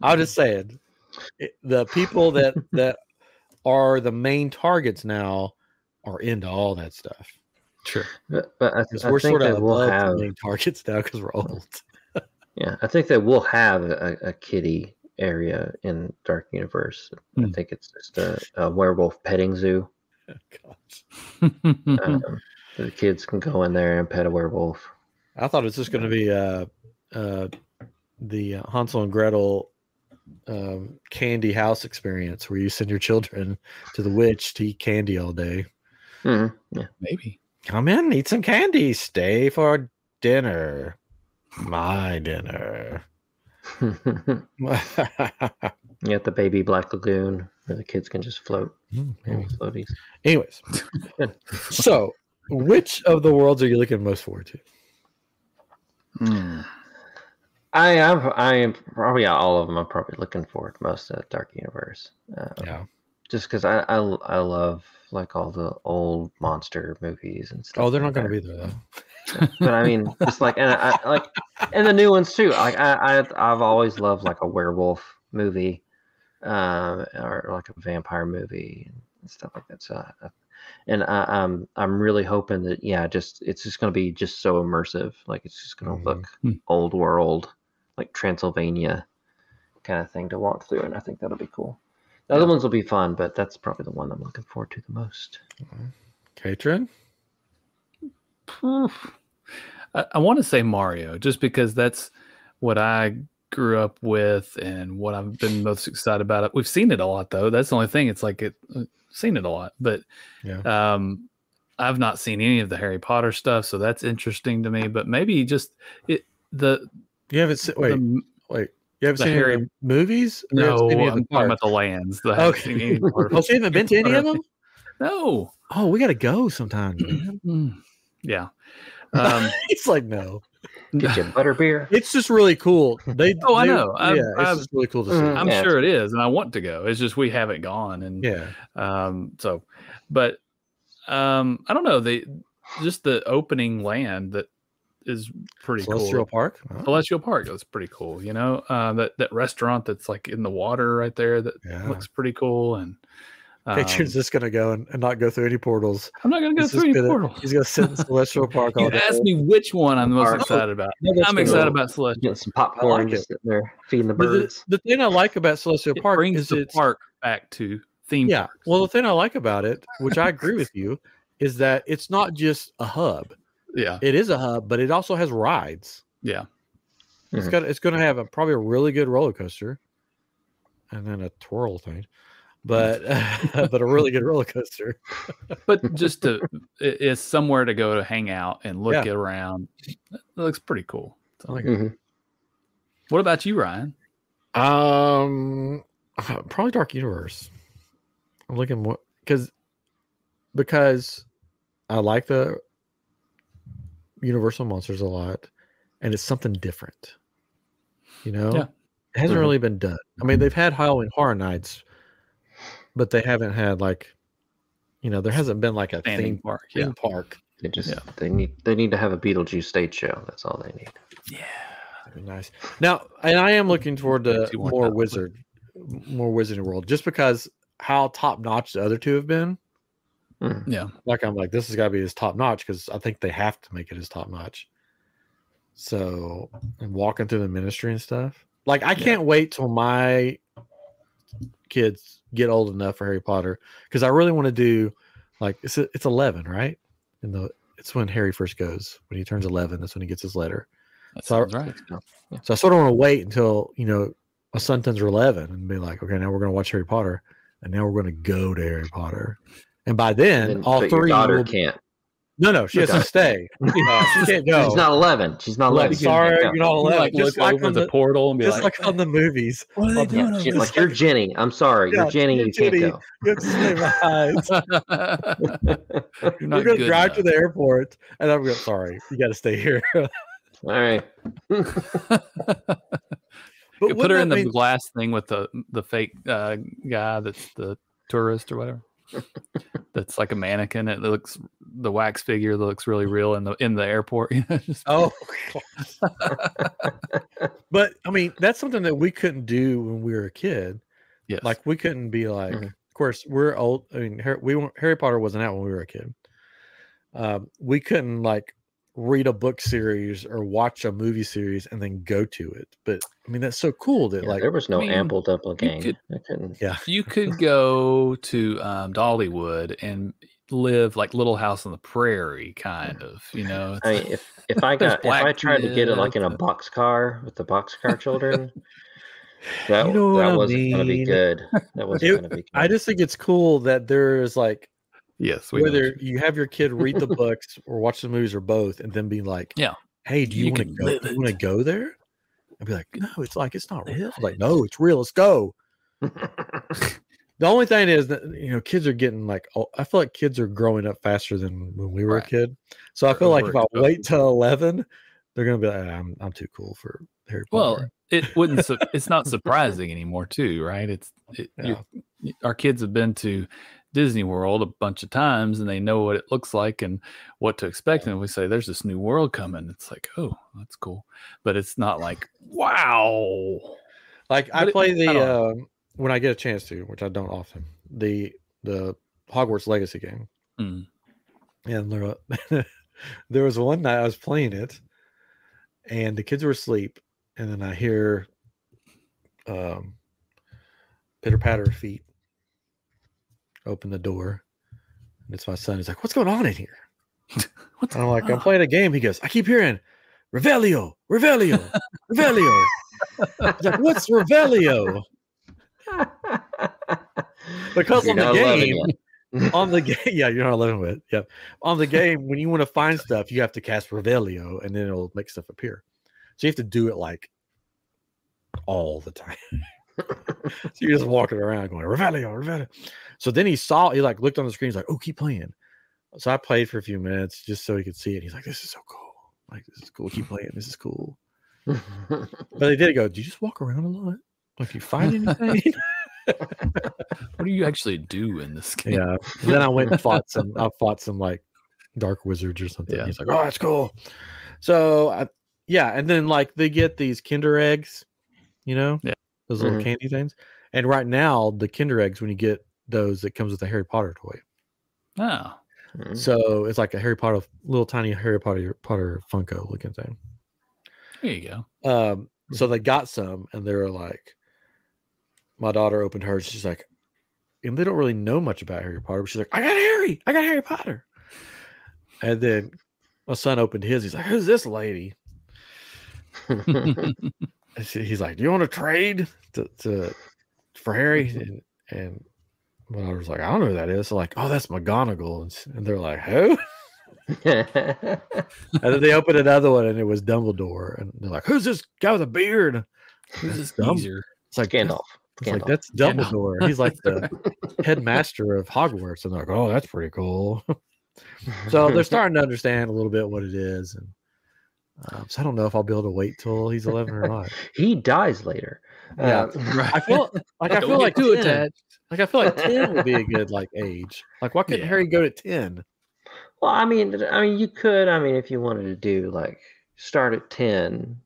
A: I'll just say it, the people that that are the main targets now are into all that stuff.
B: Sure.
C: But, but I,
A: Because
C: I
A: we're
C: think
A: sort
C: that
A: of
C: we'll
A: above
C: have
A: the main targets now because we're old.
C: Yeah, I think that we'll have a, a kitty area in Dark Universe. I
B: Hmm.
C: think it's just a, a werewolf petting zoo.
A: Gosh.
C: Um, the kids can go in there and pet a werewolf.
A: I thought it was just going to be uh, uh, the uh, Hansel and Gretel um, candy house experience where you send your children to the witch to eat candy all day.
C: Mhm, Yeah,
B: Maybe.
A: Come in, eat some candy, stay for dinner. My dinner.
C: you got the baby Black Lagoon where the kids can just float.
A: Hmm, maybe.
C: Floaties.
A: Anyways, so which of the worlds are you looking most forward to?
B: Hmm.
C: I am. I am probably all of them. I'm probably looking forward most to Dark Universe. Uh,
A: Yeah.
C: just because I, I I love like all the old monster movies and stuff.
A: Oh, they're not going to be there though.
C: but I mean, just like and I, I like and the new ones too. Like I, I I've always loved like a werewolf movie, um, or like a vampire movie and stuff like that. So, I, and I, I'm I'm really hoping that yeah, just it's just gonna be just so immersive. Like it's just gonna
A: Mhm.
C: look
B: Hmm.
C: old world, like Transylvania, kind of thing to walk through, and I think that'll be cool. The other ones will be fun, but that's probably the one I'm looking forward to the most.
A: Katrin?
B: I, I want to say Mario just because that's what I grew up with and what I've been most excited about. It. We've seen it a lot though. That's the only thing. It's like it uh, seen it a lot, but
A: Yeah.
B: um, I've not seen any of the Harry Potter stuff, so that's interesting to me. But maybe just it the,
A: You haven't seen, wait,
B: the
A: wait. You haven't
B: the
A: seen
B: Harry-
A: any movies? Or you haven't
B: no,
A: any
B: I'm talking about the lands. The, I haven't seen any
A: Okay. Oh, so you haven't been to any of them?
B: No.
A: Oh, we got to go sometime.
B: Yeah. Um,
A: He's like, no.
C: Get you butter beer.
A: It's just really cool. They
B: Oh, I know. I've-
A: yeah, it's
B: I've-
A: just really cool to see.
C: Mhm.
B: I'm
C: Yeah,
B: sure it is, and I want to go. It's just we haven't gone, and
A: Yeah.
B: um, so, but um, I don't know. They just the opening land that is pretty
A: Celestial
B: cool.
A: Park. Oh,
B: Celestial Park. That's pretty cool. You know, uh, that that restaurant that's like in the water right there that
A: yeah.
B: looks pretty cool, and
A: Picture's
B: Um,
A: just gonna go and, and not go through any portals.
B: I'm not going to go
A: He's
B: through any
A: gonna-
B: portals.
A: He's gonna sit in Celestial Park all
B: You
A: day.
B: asked me which one I'm most
C: Park.
B: excited about.
A: No,
B: I'm
A: gonna-
B: excited about Celestial.
C: Getting some popcorn,
A: like
C: just
A: it.
C: sitting there feeding the
A: But the,
C: birds.
A: the thing I like about Celestial
B: It
A: Park
B: brings
A: is
B: the
A: it's
B: park back to theme
A: yeah.
B: parks.
A: Well, the thing I like about it, which I agree with you, is that it's not just a hub.
B: Yeah,
A: It is a hub, but it also has rides.
B: yeah.
A: It's
C: Mhm.
A: got it's going to have a, probably a really good roller coaster, and then a twirl thing, but but a really good roller coaster.
B: But just to, it- it's somewhere to go to hang out and look
A: Yeah.
B: around. It looks pretty cool.
A: I like it.
C: Mhm.
B: What about you, Ryan?
A: Um, probably Dark Universe. I'm looking more because because I like the Universal monsters a lot, and it's something different. You know,
B: Yeah.
A: it hasn't
C: Mhm.
A: really been done. I mean, they've had Halloween Horror Nights, but they haven't had like, you know, there hasn't been like a
B: Standing
A: theme,
B: park.
A: theme
B: Yeah.
A: park.
C: They just
B: Yeah.
C: they need they need to have a Beetlejuice stage show. That's all they need.
B: Yeah.
A: That'd be nice. Now, and I am looking toward the
B: more
A: more wizard, more Wizarding World, just because how top notch the other two have been.
C: Mhm.
B: Yeah.
A: like I'm like, this has got to be his top notch because I think they have to make it his top notch. So, and walking through the ministry and stuff, like I can't wait till my kids get old enough for Harry Potter because I really want to do like it's it's 11, right? In the it's when Harry first goes when he turns 11. That's when he gets his letter.
B: That
A: So-
B: sounds right.
C: Let's go.
A: So I sort of want to wait until you know my son turns 11 and be like, okay, now we're going to watch Harry Potter, and now we're going to go to Harry Potter. And by then,
C: And-
A: all
C: but your
A: three
C: daughter
A: will
C: can't.
A: no, no, she has to stay. Uh, she can't go.
C: She's not eleven. She's not eleven. She
A: sorry,
C: can't
A: you're
C: go.
A: not
B: You,
A: allowed.
B: like
A: just
B: look
A: like
B: over
A: on
B: the,
A: the,
B: portal and be
A: just
B: like,
A: like on the movies.
B: "What are they doing?"
C: Yeah,
B: over
C: like you're Jenny. I'm sorry,
A: Yeah,
C: you're Jenny.
A: you're
C: You can't
A: Jenny.
C: go.
A: You have to stay behind.
B: You're
A: We're gonna
B: good
A: drive to the airport, and I'm going. Sorry, you got to stay here.
C: All right.
A: But
B: put her in the
A: mean-
B: glass thing with the the fake uh, guy that's the tourist or whatever. that's like a mannequin. It looks the wax figure looks really real in the in the airport. You know, just
A: Oh, but I mean, that's something that we couldn't do when we were a kid.
B: yes,
A: Like we couldn't be like.
C: Mhm.
A: Of course, we're old. I mean, Harry, we weren't- Harry Potter wasn't out when we were a kid. Um, we couldn't like read a book series or watch a movie series and then go to it. But I mean, that's so cool that
C: Yeah,
A: like
C: there was no
B: mean,
C: ample doppelganger.
B: could-
C: I couldn't.
A: yeah.
B: you could go to um, Dollywood and live like Little House on the Prairie, kind of. You know,
C: I mean, if if I got if I tried to get it like in a
B: box
C: car with the box car children, that
A: You know
C: that wasn't gonna be good. That wasn't
A: It-
C: gonna be good.
A: I just think it's cool that there's like
B: yes, we
A: whether
B: you-
A: you have your kid read the books or watch the movies or both, and then be like,
B: Yeah.
A: hey, do you,
B: You
A: want to go?
B: live
A: You want to go there? I'd be like, no, it's like it's not real. I'm like, no, it's real. Let's go. The only thing is that you know kids are getting like oh, I feel like kids are growing up faster than when we were
B: Right.
A: a kid. So I feel like if I wait till eleven, they're gonna be like, "Ah, I'm I'm too cool for Harry
B: Well, it wouldn't. su- it's not surprising anymore, too, right? It's it, you're- our kids have been to Disney World a bunch of times, and they know what it looks like and what to expect. And we say, "There's this new world coming." It's like, "Oh, that's cool," but it's not like, "Wow."
A: Like I
B: but
A: play
B: I
A: the
B: don't
A: um, when I get a chance to, which I don't often. The the Hogwarts Legacy game,
B: Mm.
A: and there, there was one night I was playing it, and the kids were asleep, and then I hear um, pitter patter of feet. Open the door, and it's my son. He's like, "What's going on in here?"
B: What's
A: And I'm like,
B: going
A: "I'm playing a game." He goes, "I keep hearing Revelio, Revelio, Revelio." He's like, "What's Revelio?" Because
C: You're
A: on the game,
C: yet.
A: on the game, yeah, you're not living with. Yep. On the game, when you want to find stuff, you have to cast Revelio, and then it'll make stuff appear. So you have to do it like all the time. so you're just walking around going Revelio, Revelio. So then he saw, he like looked on the screen, he's like, "Oh, keep playing." So I played for a few minutes just so he could see it. He's like, "This is so cool. Like this is cool. Keep playing. This is cool." But they did go. Do you just walk around a lot? Like you find anything?
B: What do you actually do in this game?
A: Yeah. And then I went and fought some. I fought some like dark wizards or something.
B: Yeah.
A: He's like, "Oh, that's cool." So, I, yeah, and then like they get these Kinder eggs, you know,
B: Yeah.
A: those little
C: Mhm.
A: candy things. And right now, the Kinder eggs, when you get those that comes with a Harry Potter toy.
B: Oh,
C: Mhm.
A: So it's like a Harry Potter, little tiny Harry Potter Potter Funko looking thing.
B: there you go.
A: Um, so they got some, and they were like, my daughter opened hers. She's like, and they don't really know much about Harry Potter, but she's like, I got Harry, I got Harry Potter. And then my son opened his. He's like, Who's this lady? He's like, Do you want to trade to, to for Harry? And, and my was like, I don't know who that is. So like, oh, that's McGonagall. And, they're like, who? And then they opened another one, and it was Dumbledore. And they're like, "Who's this guy with a beard?"
B: Who's this
A: Dumb-
B: geezer?
A: It's like
C: Gandalf.
A: It's like
C: Gandalf.
A: that's
B: Gandalf.
A: Dumbledore. He's like the headmaster of Hogwarts, and they're like, "Oh, that's pretty cool." so they're starting to understand a little bit what it is, and um, so I don't know if I'll be able to wait till he's eleven or not.
C: he dies later.
A: Yeah.
C: Uh,
A: I feel like I
B: Don't
A: feel like
B: too
A: 10,
B: attached.
A: Like I feel like ten would be a good like age. Like, why couldn't
B: Yeah.
A: Harry go to ten?
C: well, I mean, I mean, you could. I mean, if you wanted to do like start at ten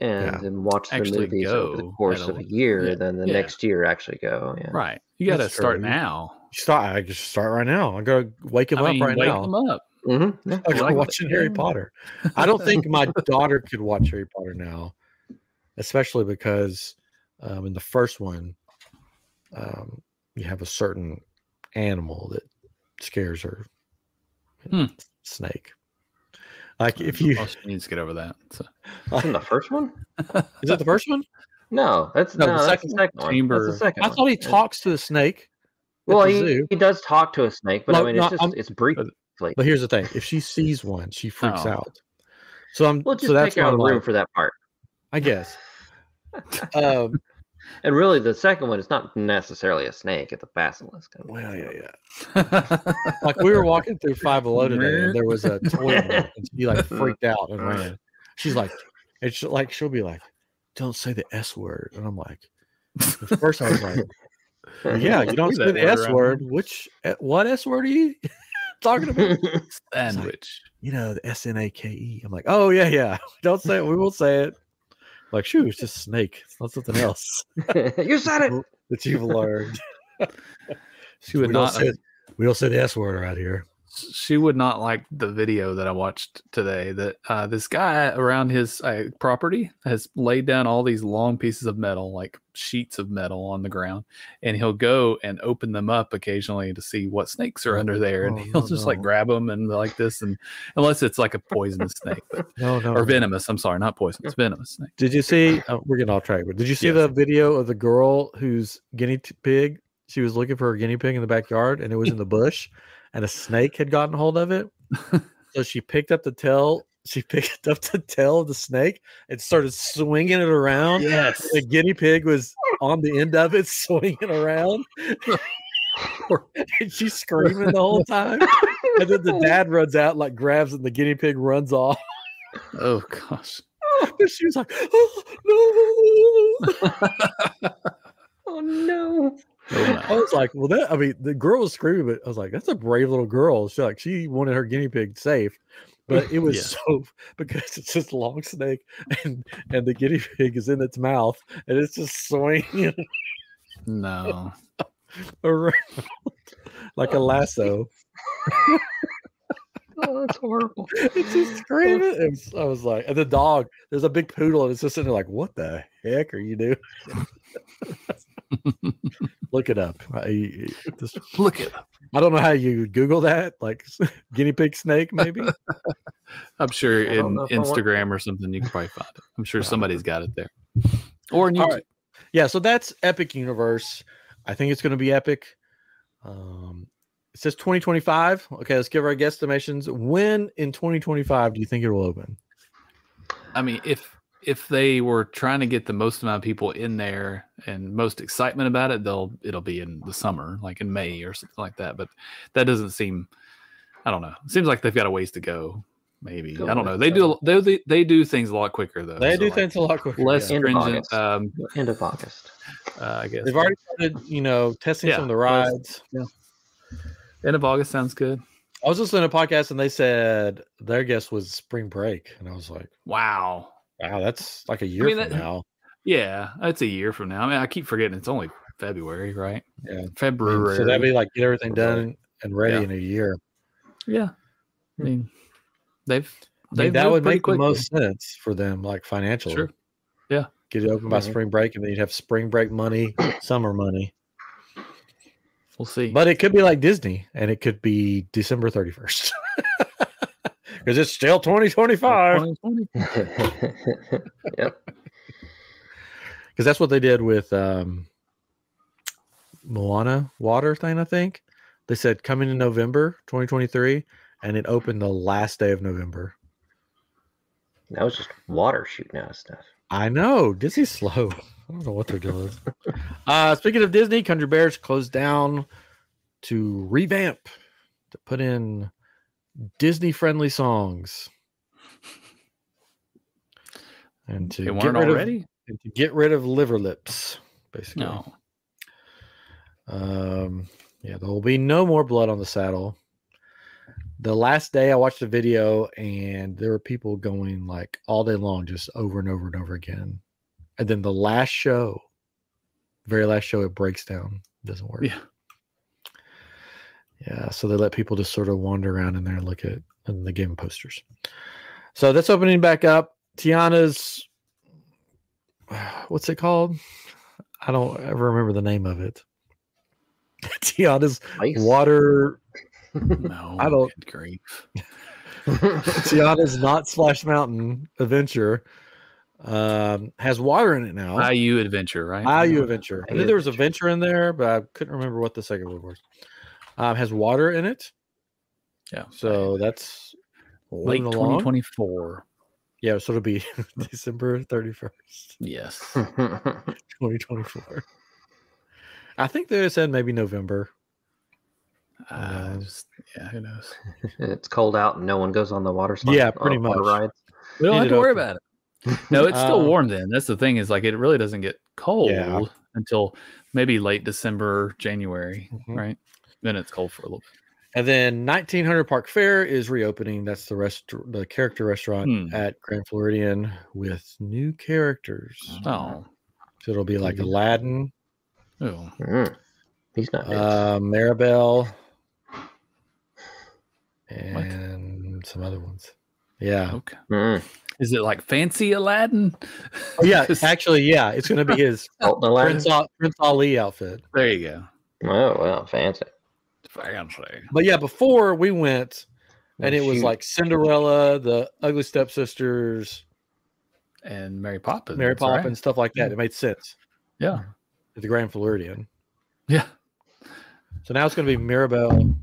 C: and
A: Yeah.
C: then watch the
B: Actually
C: movies over the course of
B: a-
C: year,
B: yeah,
C: then the next year actually go. Yeah.
B: Right. You got to start
A: true.
B: now.
A: Start. I just start right now. I gotta wake him
B: I
A: up
B: mean,
A: right
B: wake
A: now.
B: them up.
C: Mm-hmm.
A: I go
C: like
A: watching Harry Potter. I don't think my daughter could watch Harry Potter now, especially because um, in the first one, um, you have a certain animal that scares her.
B: Hmm.
A: Snake. Like if you
B: Well, she needs to get over that. So.
C: In the first one?
A: is that the first one?
C: No, that's
A: No,
C: no,
A: the
C: that's
A: second
C: the second one.
B: Chamber-
C: That's the second
A: I
C: one.
A: thought he talks to the snake.
C: Well,
A: the
C: he,
A: zoo.
C: he does talk to a snake, but
A: No,
C: I mean,
A: no,
C: it's just
A: I'm-
C: it's brief.
A: But here's the thing: if she sees one, she freaks
B: Oh.
A: out. So I'm.
C: We'll just
A: so that's
C: take
A: why
C: out
A: I'm
C: a room
A: like,
C: for that part.
A: I guess. um,
C: And really, the second one is not necessarily a snake; it's a basilisk.
A: well, yeah, yeah. like we were walking through Five Below today, and there was a toy, and she like freaked out and ran. She's like, "It's she, like she'll be like, "Don't say the S word," and I'm like, at first I was like, "Yeah, you don't
B: Say
A: say the S
B: around
A: word. Which eh, what S word are you talking about?"
B: Sandwich.
A: You know, the S N A K E. I'm like, "Oh yeah, yeah. Don't say it. We will say it." Like, shoot, it's just snake. It's not something else
C: you said it.
A: that you've learned.
B: She would
A: we don't
B: not.
A: say, we don't say the S word around here.
B: She would not like the video that I watched today. That uh, this guy around his uh, property has laid down all these long pieces of metal, like sheets of metal on the ground, and he'll go and open them up occasionally to see what snakes are under there, and
A: Oh,
B: he'll
A: no,
B: just like grab them and like this, and unless it's like a poisonous snake but,
A: No, no.
B: or venomous. I'm sorry, not poisonous, venomous snake.
A: Did you see? Uh, we're getting off track, but did you see
B: Yes.
A: the video of the girl whose guinea pig? She was looking for a guinea pig in the backyard, and it was in the bush, and a snake had gotten hold of it. so she picked up the tail. She picked up the tail of the snake and started swinging it around.
B: Yes.
A: The guinea pig was on the end of it, swinging around, and she's screaming the whole time. And then the dad runs out, like grabs, it, and the guinea pig runs off.
B: Oh gosh.
A: And she was like, "Oh no!"
C: Oh no!
B: Oh,
A: I was like, well, that I mean, the girl was screaming, but I was like, that's a brave little girl. She like she wanted her guinea pig safe, but it was
B: Yeah.
A: so because it's just long snake, and and the guinea pig is in its mouth, and it's just swinging
B: No.
A: around like a lasso.
C: Oh, that's horrible.
A: It's just screaming. It was- I was like, and the dog, there's a big poodle, and it's just sitting there like, what the heck are you doing? Look it up. I, just,
B: Look at
A: I don't know how you Google that, like guinea pig snake, maybe.
B: I'm sure in
C: know if I want-
B: Instagram or something you can probably find it. I'm sure somebody's got it there. Or in YouTube.
A: right. yeah so that's epic universe i think it's going to be epic um it says 2025 okay let's give our guesstimations when in 2025 do you think it will open
B: I mean, if if they were trying to get the most amount of people in there and most excitement about it, they'll it'll be in the summer, like in May or something like that. But that doesn't seem. I don't know. It seems like they've got a ways to go. Maybe
C: Go
B: I don't know. They do they, they they do things a lot quicker though.
A: they
B: so,
A: do
B: like,
A: things a lot quicker
B: less
A: yeah.
C: End of
B: stringent.
C: August.
B: Um,
C: End of August.
B: uh, I guess
A: they've already started you know testing
B: Yeah,
A: some of the
B: those-
A: rides
B: end of August sounds good.
A: i was listening to a podcast and they said their guess was spring break and i was like
B: Wow.
A: Wow that's like a year
B: mean,
A: from
B: that-
A: now
B: Yeah, it's a year from now. I mean, I keep forgetting it's only February, right?
A: Yeah. I
B: February.
A: so that'd be like get everything done and ready
B: Yeah.
A: in a year.
B: yeah. I mean, they've
A: I mean,
B: they've
A: that would make the most sense for them, like financially.
B: Sure. Yeah.
A: Get it open by
C: Mhm.
A: spring break, and then you'd have spring break money, summer money.
B: We'll see.
A: But it could be like Disney, and it could be December thirty first, because it's still twenty twenty five.
B: 2020.
C: yep.
A: Because that's what they did with um, Moana water thing. I think they said coming in November twenty twenty three, and it opened the last day of November.
C: That was just water shooting out of stuff.
A: I know Disney's slow. I don't know what they're doing. uh, speaking of Disney, Country Bears closed down to revamp to put in Disney friendly songs and to get rid
B: already.
A: of and to get rid of liver lips, basically.
B: No.
A: Um, yeah, there will be no more blood on the saddle. The last day I watched a video and there were people going like all day long, just over and over and over again. And then the last show, very last show, it breaks down, doesn't work.
B: Yeah.
A: Yeah. So they let people just sort of wander around in there and look at and the game posters. So that's opening back up. Tiana's what's it called? I don't ever remember the name of it. Tiana's
C: Ice.
A: water
B: No.
A: I don't-
B: good grief.
A: Tiana's not Splash Mountain adventure um has water in it now.
B: Bayou Adventure, right?
A: Bayou adventure. I knew there was a venture in there, but I couldn't remember what the second word was. Um has water in it.
B: Yeah.
A: So that's
B: late
A: moving along.
B: 2024.
A: Yeah, so it'll be December 31st,
B: Yes.
A: 2024. I think they said maybe November.
B: Uh,
A: Um,
B: just, yeah, who knows?
C: it's cold out and no one goes on the water slide.
A: Yeah, pretty
C: or
A: much.
C: rides.
B: We don't
A: Heat
B: have
A: it
B: to worry about it. No, it's still
A: Uh,
B: warm then. That's the thing is like it really doesn't get cold
A: Yeah.
B: until maybe late December, January,
A: Mhm.
B: right? Then it's cold for a little bit.
A: And then 1900 Park Fare is reopening. That's the rest, the character restaurant
B: Hmm.
A: at Grand Floridian with new characters.
B: Oh,
A: So it'll be like Aladdin,
B: oh.
C: Mm. He's not.
A: uh, Mirabel, and some other ones. Yeah.
B: okay.
C: Mm.
B: Is it like fancy Aladdin?
A: Oh, yeah. Actually, yeah. It's going to be his Prince, Prince Ali outfit.
B: there you go.
C: Oh well, fancy.
B: Fancy.
A: But yeah, before we went, and it was like Cinderella, the Ugly Stepsisters,
B: And Mary Poppins.
A: Mary
B: right?
A: Poppins, stuff like that. It made sense
B: Yeah.
A: at the Grand Floridian.
B: Yeah.
A: So now it's going to be Mirabel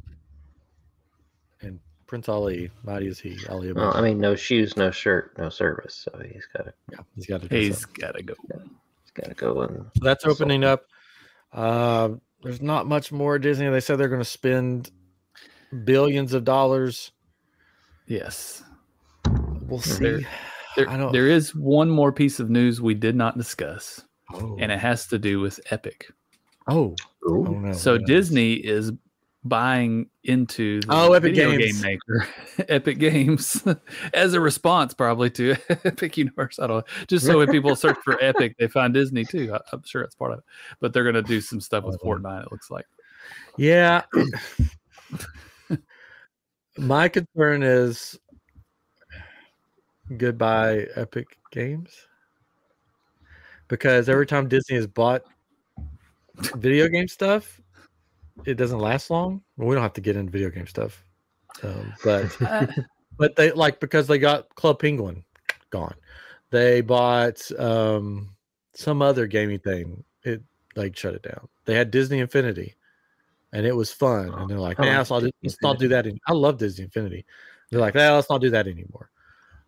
A: and Prince Ali. Mighty is he. Ali
C: Well, I mean, no shoes, no shirt, no service. So he's got to
A: yeah, he's got to do
B: He's
A: something.
B: got to go.
C: he's got to go and
A: So that's opening up. Uh, there's not much more Disney. They said they're going to spend billions of dollars.
B: Yes.
A: We'll see.
B: There,
A: I don't-
B: there is one more piece of news we did not discuss,
A: Oh,
B: and it has to do with Epic.
A: oh, oh no.
B: So
A: what is-
B: Disney is buying into the
A: Oh, Epic
B: video
A: Games.
B: game maker, Epic Games, as a response probably to Epic Universe. I don't know. Just so when people search for Epic, they find Disney too. I, I'm sure that's part of it. But they're going to do some stuff with. Fortnite. It looks like.
A: Yeah. My concern is goodbye Epic Games. Because every time Disney has bought video game stuff, it doesn't last long. Well, we don't have to get into video game stuff. Um, but
B: Uh,
A: but they like because they got Club Penguin gone. They bought um some other gaming thing. It like shut it down. They had Disney Infinity, and it was fun. And they're like,
C: I
A: "Nah, let's not, do, let's not do that." Any- I love Disney Infinity. They're like, "Nah, let's not do that anymore."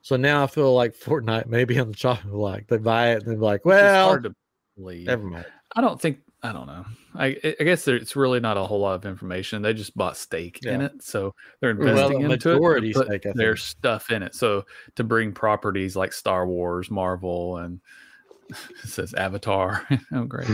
A: So now I feel like Fortnite maybe on the chopping block. They buy it and they're like,
B: it's
A: "Well,
B: hard to believe.
A: never mind."
B: I don't think. I don't know. I I guess there, it's really not a whole lot of information. They just bought stake in it, so they're
C: Well,
B: investing
A: a
B: into it. to
A: majority
B: put
A: stake,
B: their stuff in it. So to bring properties like Star Wars, Marvel, and it says Avatar. oh, great.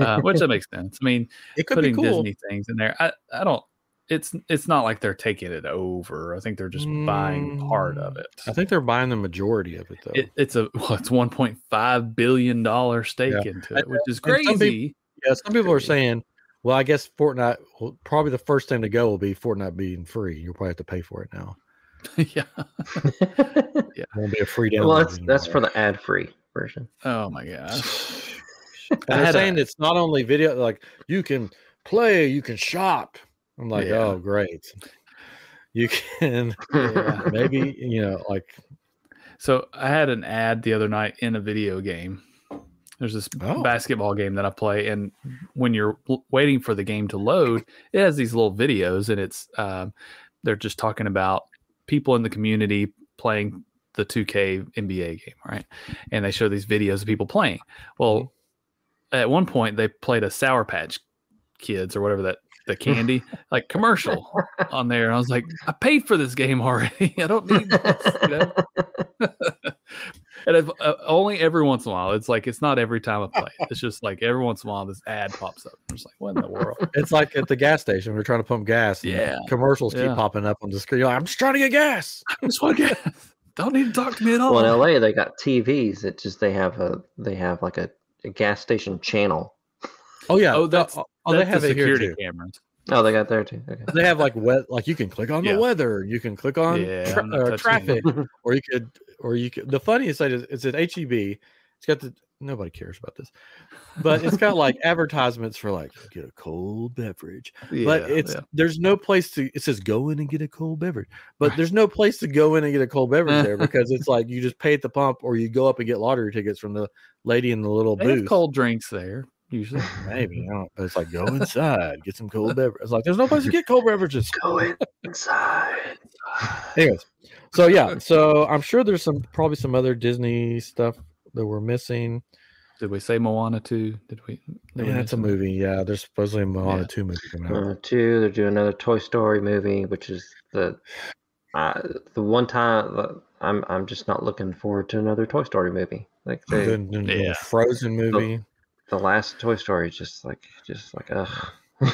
B: Uh, which that makes sense. I mean,
A: It could be
B: putting
A: cool.
B: Disney things in there. I, I don't. It's it's not like they're taking it over. I think they're just buying part of
A: Mm,
B: it.
A: I think they're buying the majority of it though.
B: It, it's a well, it's one point five billion dollar stake
A: Yeah.
B: into it, which is
A: and some peop-
B: crazy.
A: Yeah, some people are saying, well, I guess Fortnite, well, probably the first thing to go will be Fortnite being free. You'll probably have to pay for it now.
B: yeah.
A: It won't be a free download.
C: well, that's that's for the ad-free version.
B: Oh my gosh. I
A: they're saying
B: a-
A: it's not only video, like you can play, you can shop. I'm like,
B: Yeah.
A: oh, great. You can
B: Yeah.
A: maybe, you know, like,
B: So I had an ad the other night in a video game. There's this
A: Oh.
B: basketball game that I play, and when you're waiting for the game to load, it has these little videos, and it's um, they're just talking about people in the community playing the 2K NBA game, right? And they show these videos of people playing. Well, at one point they played a Sour Patch Kids or whatever that the candy like commercial on there, and I was like, I paid for this game already. I don't need this. You know? and if, uh, only every once in a while. It's like it's not every time I play. It's just like every once in a while this ad pops up. I'm just like, what in the world?
A: it's like at the gas station. We're trying to pump gas. and
B: Yeah.
A: Commercials keep popping up on the screen. You're like, I'm just trying to get gas.
B: I just want to get. Don't need to talk to me at all.
C: well, in LA, they got TVs. It just they have a they have like a, a gas station channel.
A: Oh, yeah.
B: oh, that's
A: oh, oh, they have
B: the security cameras.
C: Oh, they got there too. Okay.
A: They have like wet, like you can click on
B: Yeah.
A: the weather, you can click on
B: Yeah,
A: tra- uh, traffic, or you could, or you could. The funniest side is it's at HEB. It's got the nobody cares about this, but it's got like advertisements for like get a cold beverage.
B: Yeah,
A: but it's
B: yeah.
A: there's no place to. It says go in and get a cold beverage, but there's no place to go in and get a cold beverage there because it's like you just pay at the pump or you go up and get lottery tickets from the lady in the little
B: they have
A: booth.
B: cold drinks there usually.
A: Maybe I don't, but it's like go inside, get some cold beverage. It's like there's no place to get cold beverages.
C: Go inside.
A: Anyways, so yeah, so I'm sure there's some probably some other Disney stuff that we're missing.
B: Did we say Moana too? Did we? did we
A: Yeah, it's a
B: mention that?
A: movie. Yeah, there's supposedly a Moana
B: Yeah.
A: 2 movie coming out.
C: Uh, two, they're doing another Toy Story movie, which is the uh, the one time that I'm I'm just not looking forward to another Toy Story movie. Like they,
A: Then- then the
B: Yeah.
A: Frozen movie.
C: the last Toy Story is just like just like ugh.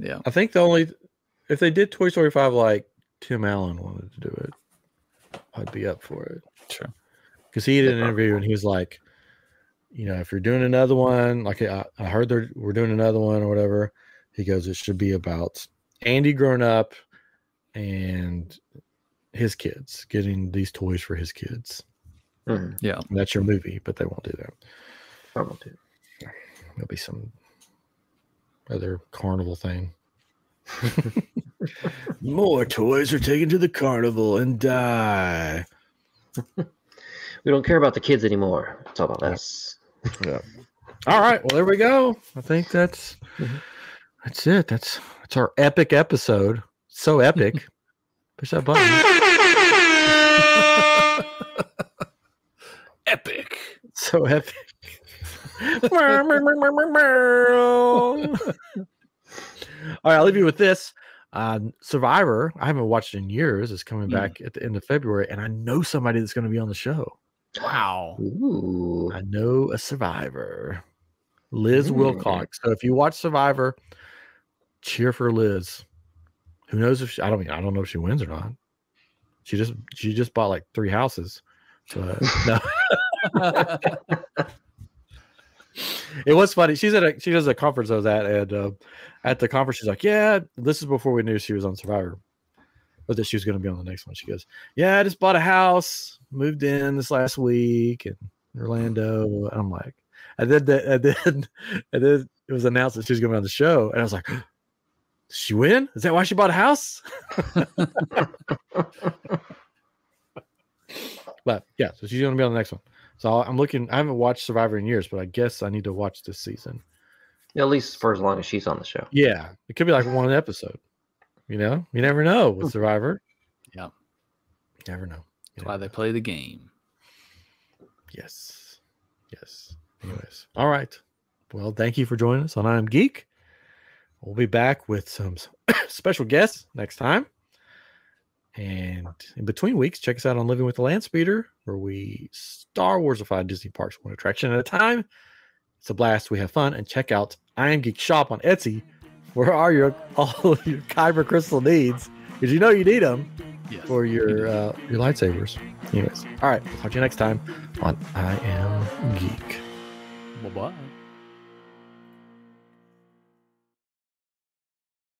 B: Yeah.
A: I think the only if they did Toy Story 5 like Tim Allen wanted to do it, I'd be up for it.
B: Sure.
A: Because he did an interview and he was like, you know, if you're doing another one, like I, I heard they're we're doing another one or whatever, he goes, it should be about Andy growing up and his kids getting these toys for his kids.
C: Mhm,
B: Yeah.
A: And that's your movie, but they won't do that.
C: I won't do.
A: There'll be some other carnival thing. More toys are taken to the carnival and die.
C: We don't care about the kids anymore. It's all about us.
A: Yeah. All right. Well, there we go. I think that's
C: Mhm.
A: that's it. That's that's our epic episode. So epic. Push that button.
B: Epic.
A: So epic. All right, I'll leave you with this. Uh, Survivor, I haven't watched in years, is coming
B: Mm.
A: back at the end of February, and I know somebody that's going to be on the show.
B: Wow.
C: Ooh.
A: I know a survivor, Liz
C: Mm.
A: Wilcox. So if you watch Survivor, cheer for Liz. Who knows if she, I don't mean I don't know if she wins or not. She just she just bought like three houses. But no, it was funny. She's at a she does a conference I was at, and uh, at the conference she's like, "Yeah, this is before we knew she was on Survivor, but that she was going to be on the next one." She goes, "Yeah, I just bought a house, moved in this last week in Orlando." And I'm like, I did that, I did, and then it was announced that she was going to be on the show, and I was like, "Did she win? Is that why she bought a house?" but yeah, so she's going to be on the next one. So I'm looking. I haven't watched Survivor in years, but I guess I need to watch this season.
C: At least for as long as she's on the show.
A: Yeah, it could be like one episode. You know, you never know with hmm. Survivor.
B: Yeah.
A: You never know. You
B: That's why
A: never
B: they
A: know.
B: play the game.
A: Yes, yes. Anyways, all right. Well, thank you for joining us on I'm Geek. We'll be back with some special guests next time. And in between weeks, check us out on Living with the Land Speeder, where we Star Warsified Disney parks one attraction at a time. It's a blast. We have fun. And check out I Am Geek Shop on Etsy, where are your all of your Kyber crystal needs, because you know you need them
B: Yes.
A: for your uh, your lightsabers. Anyways, all right. We'll talk to you next time on I Am Geek.
B: Bye bye.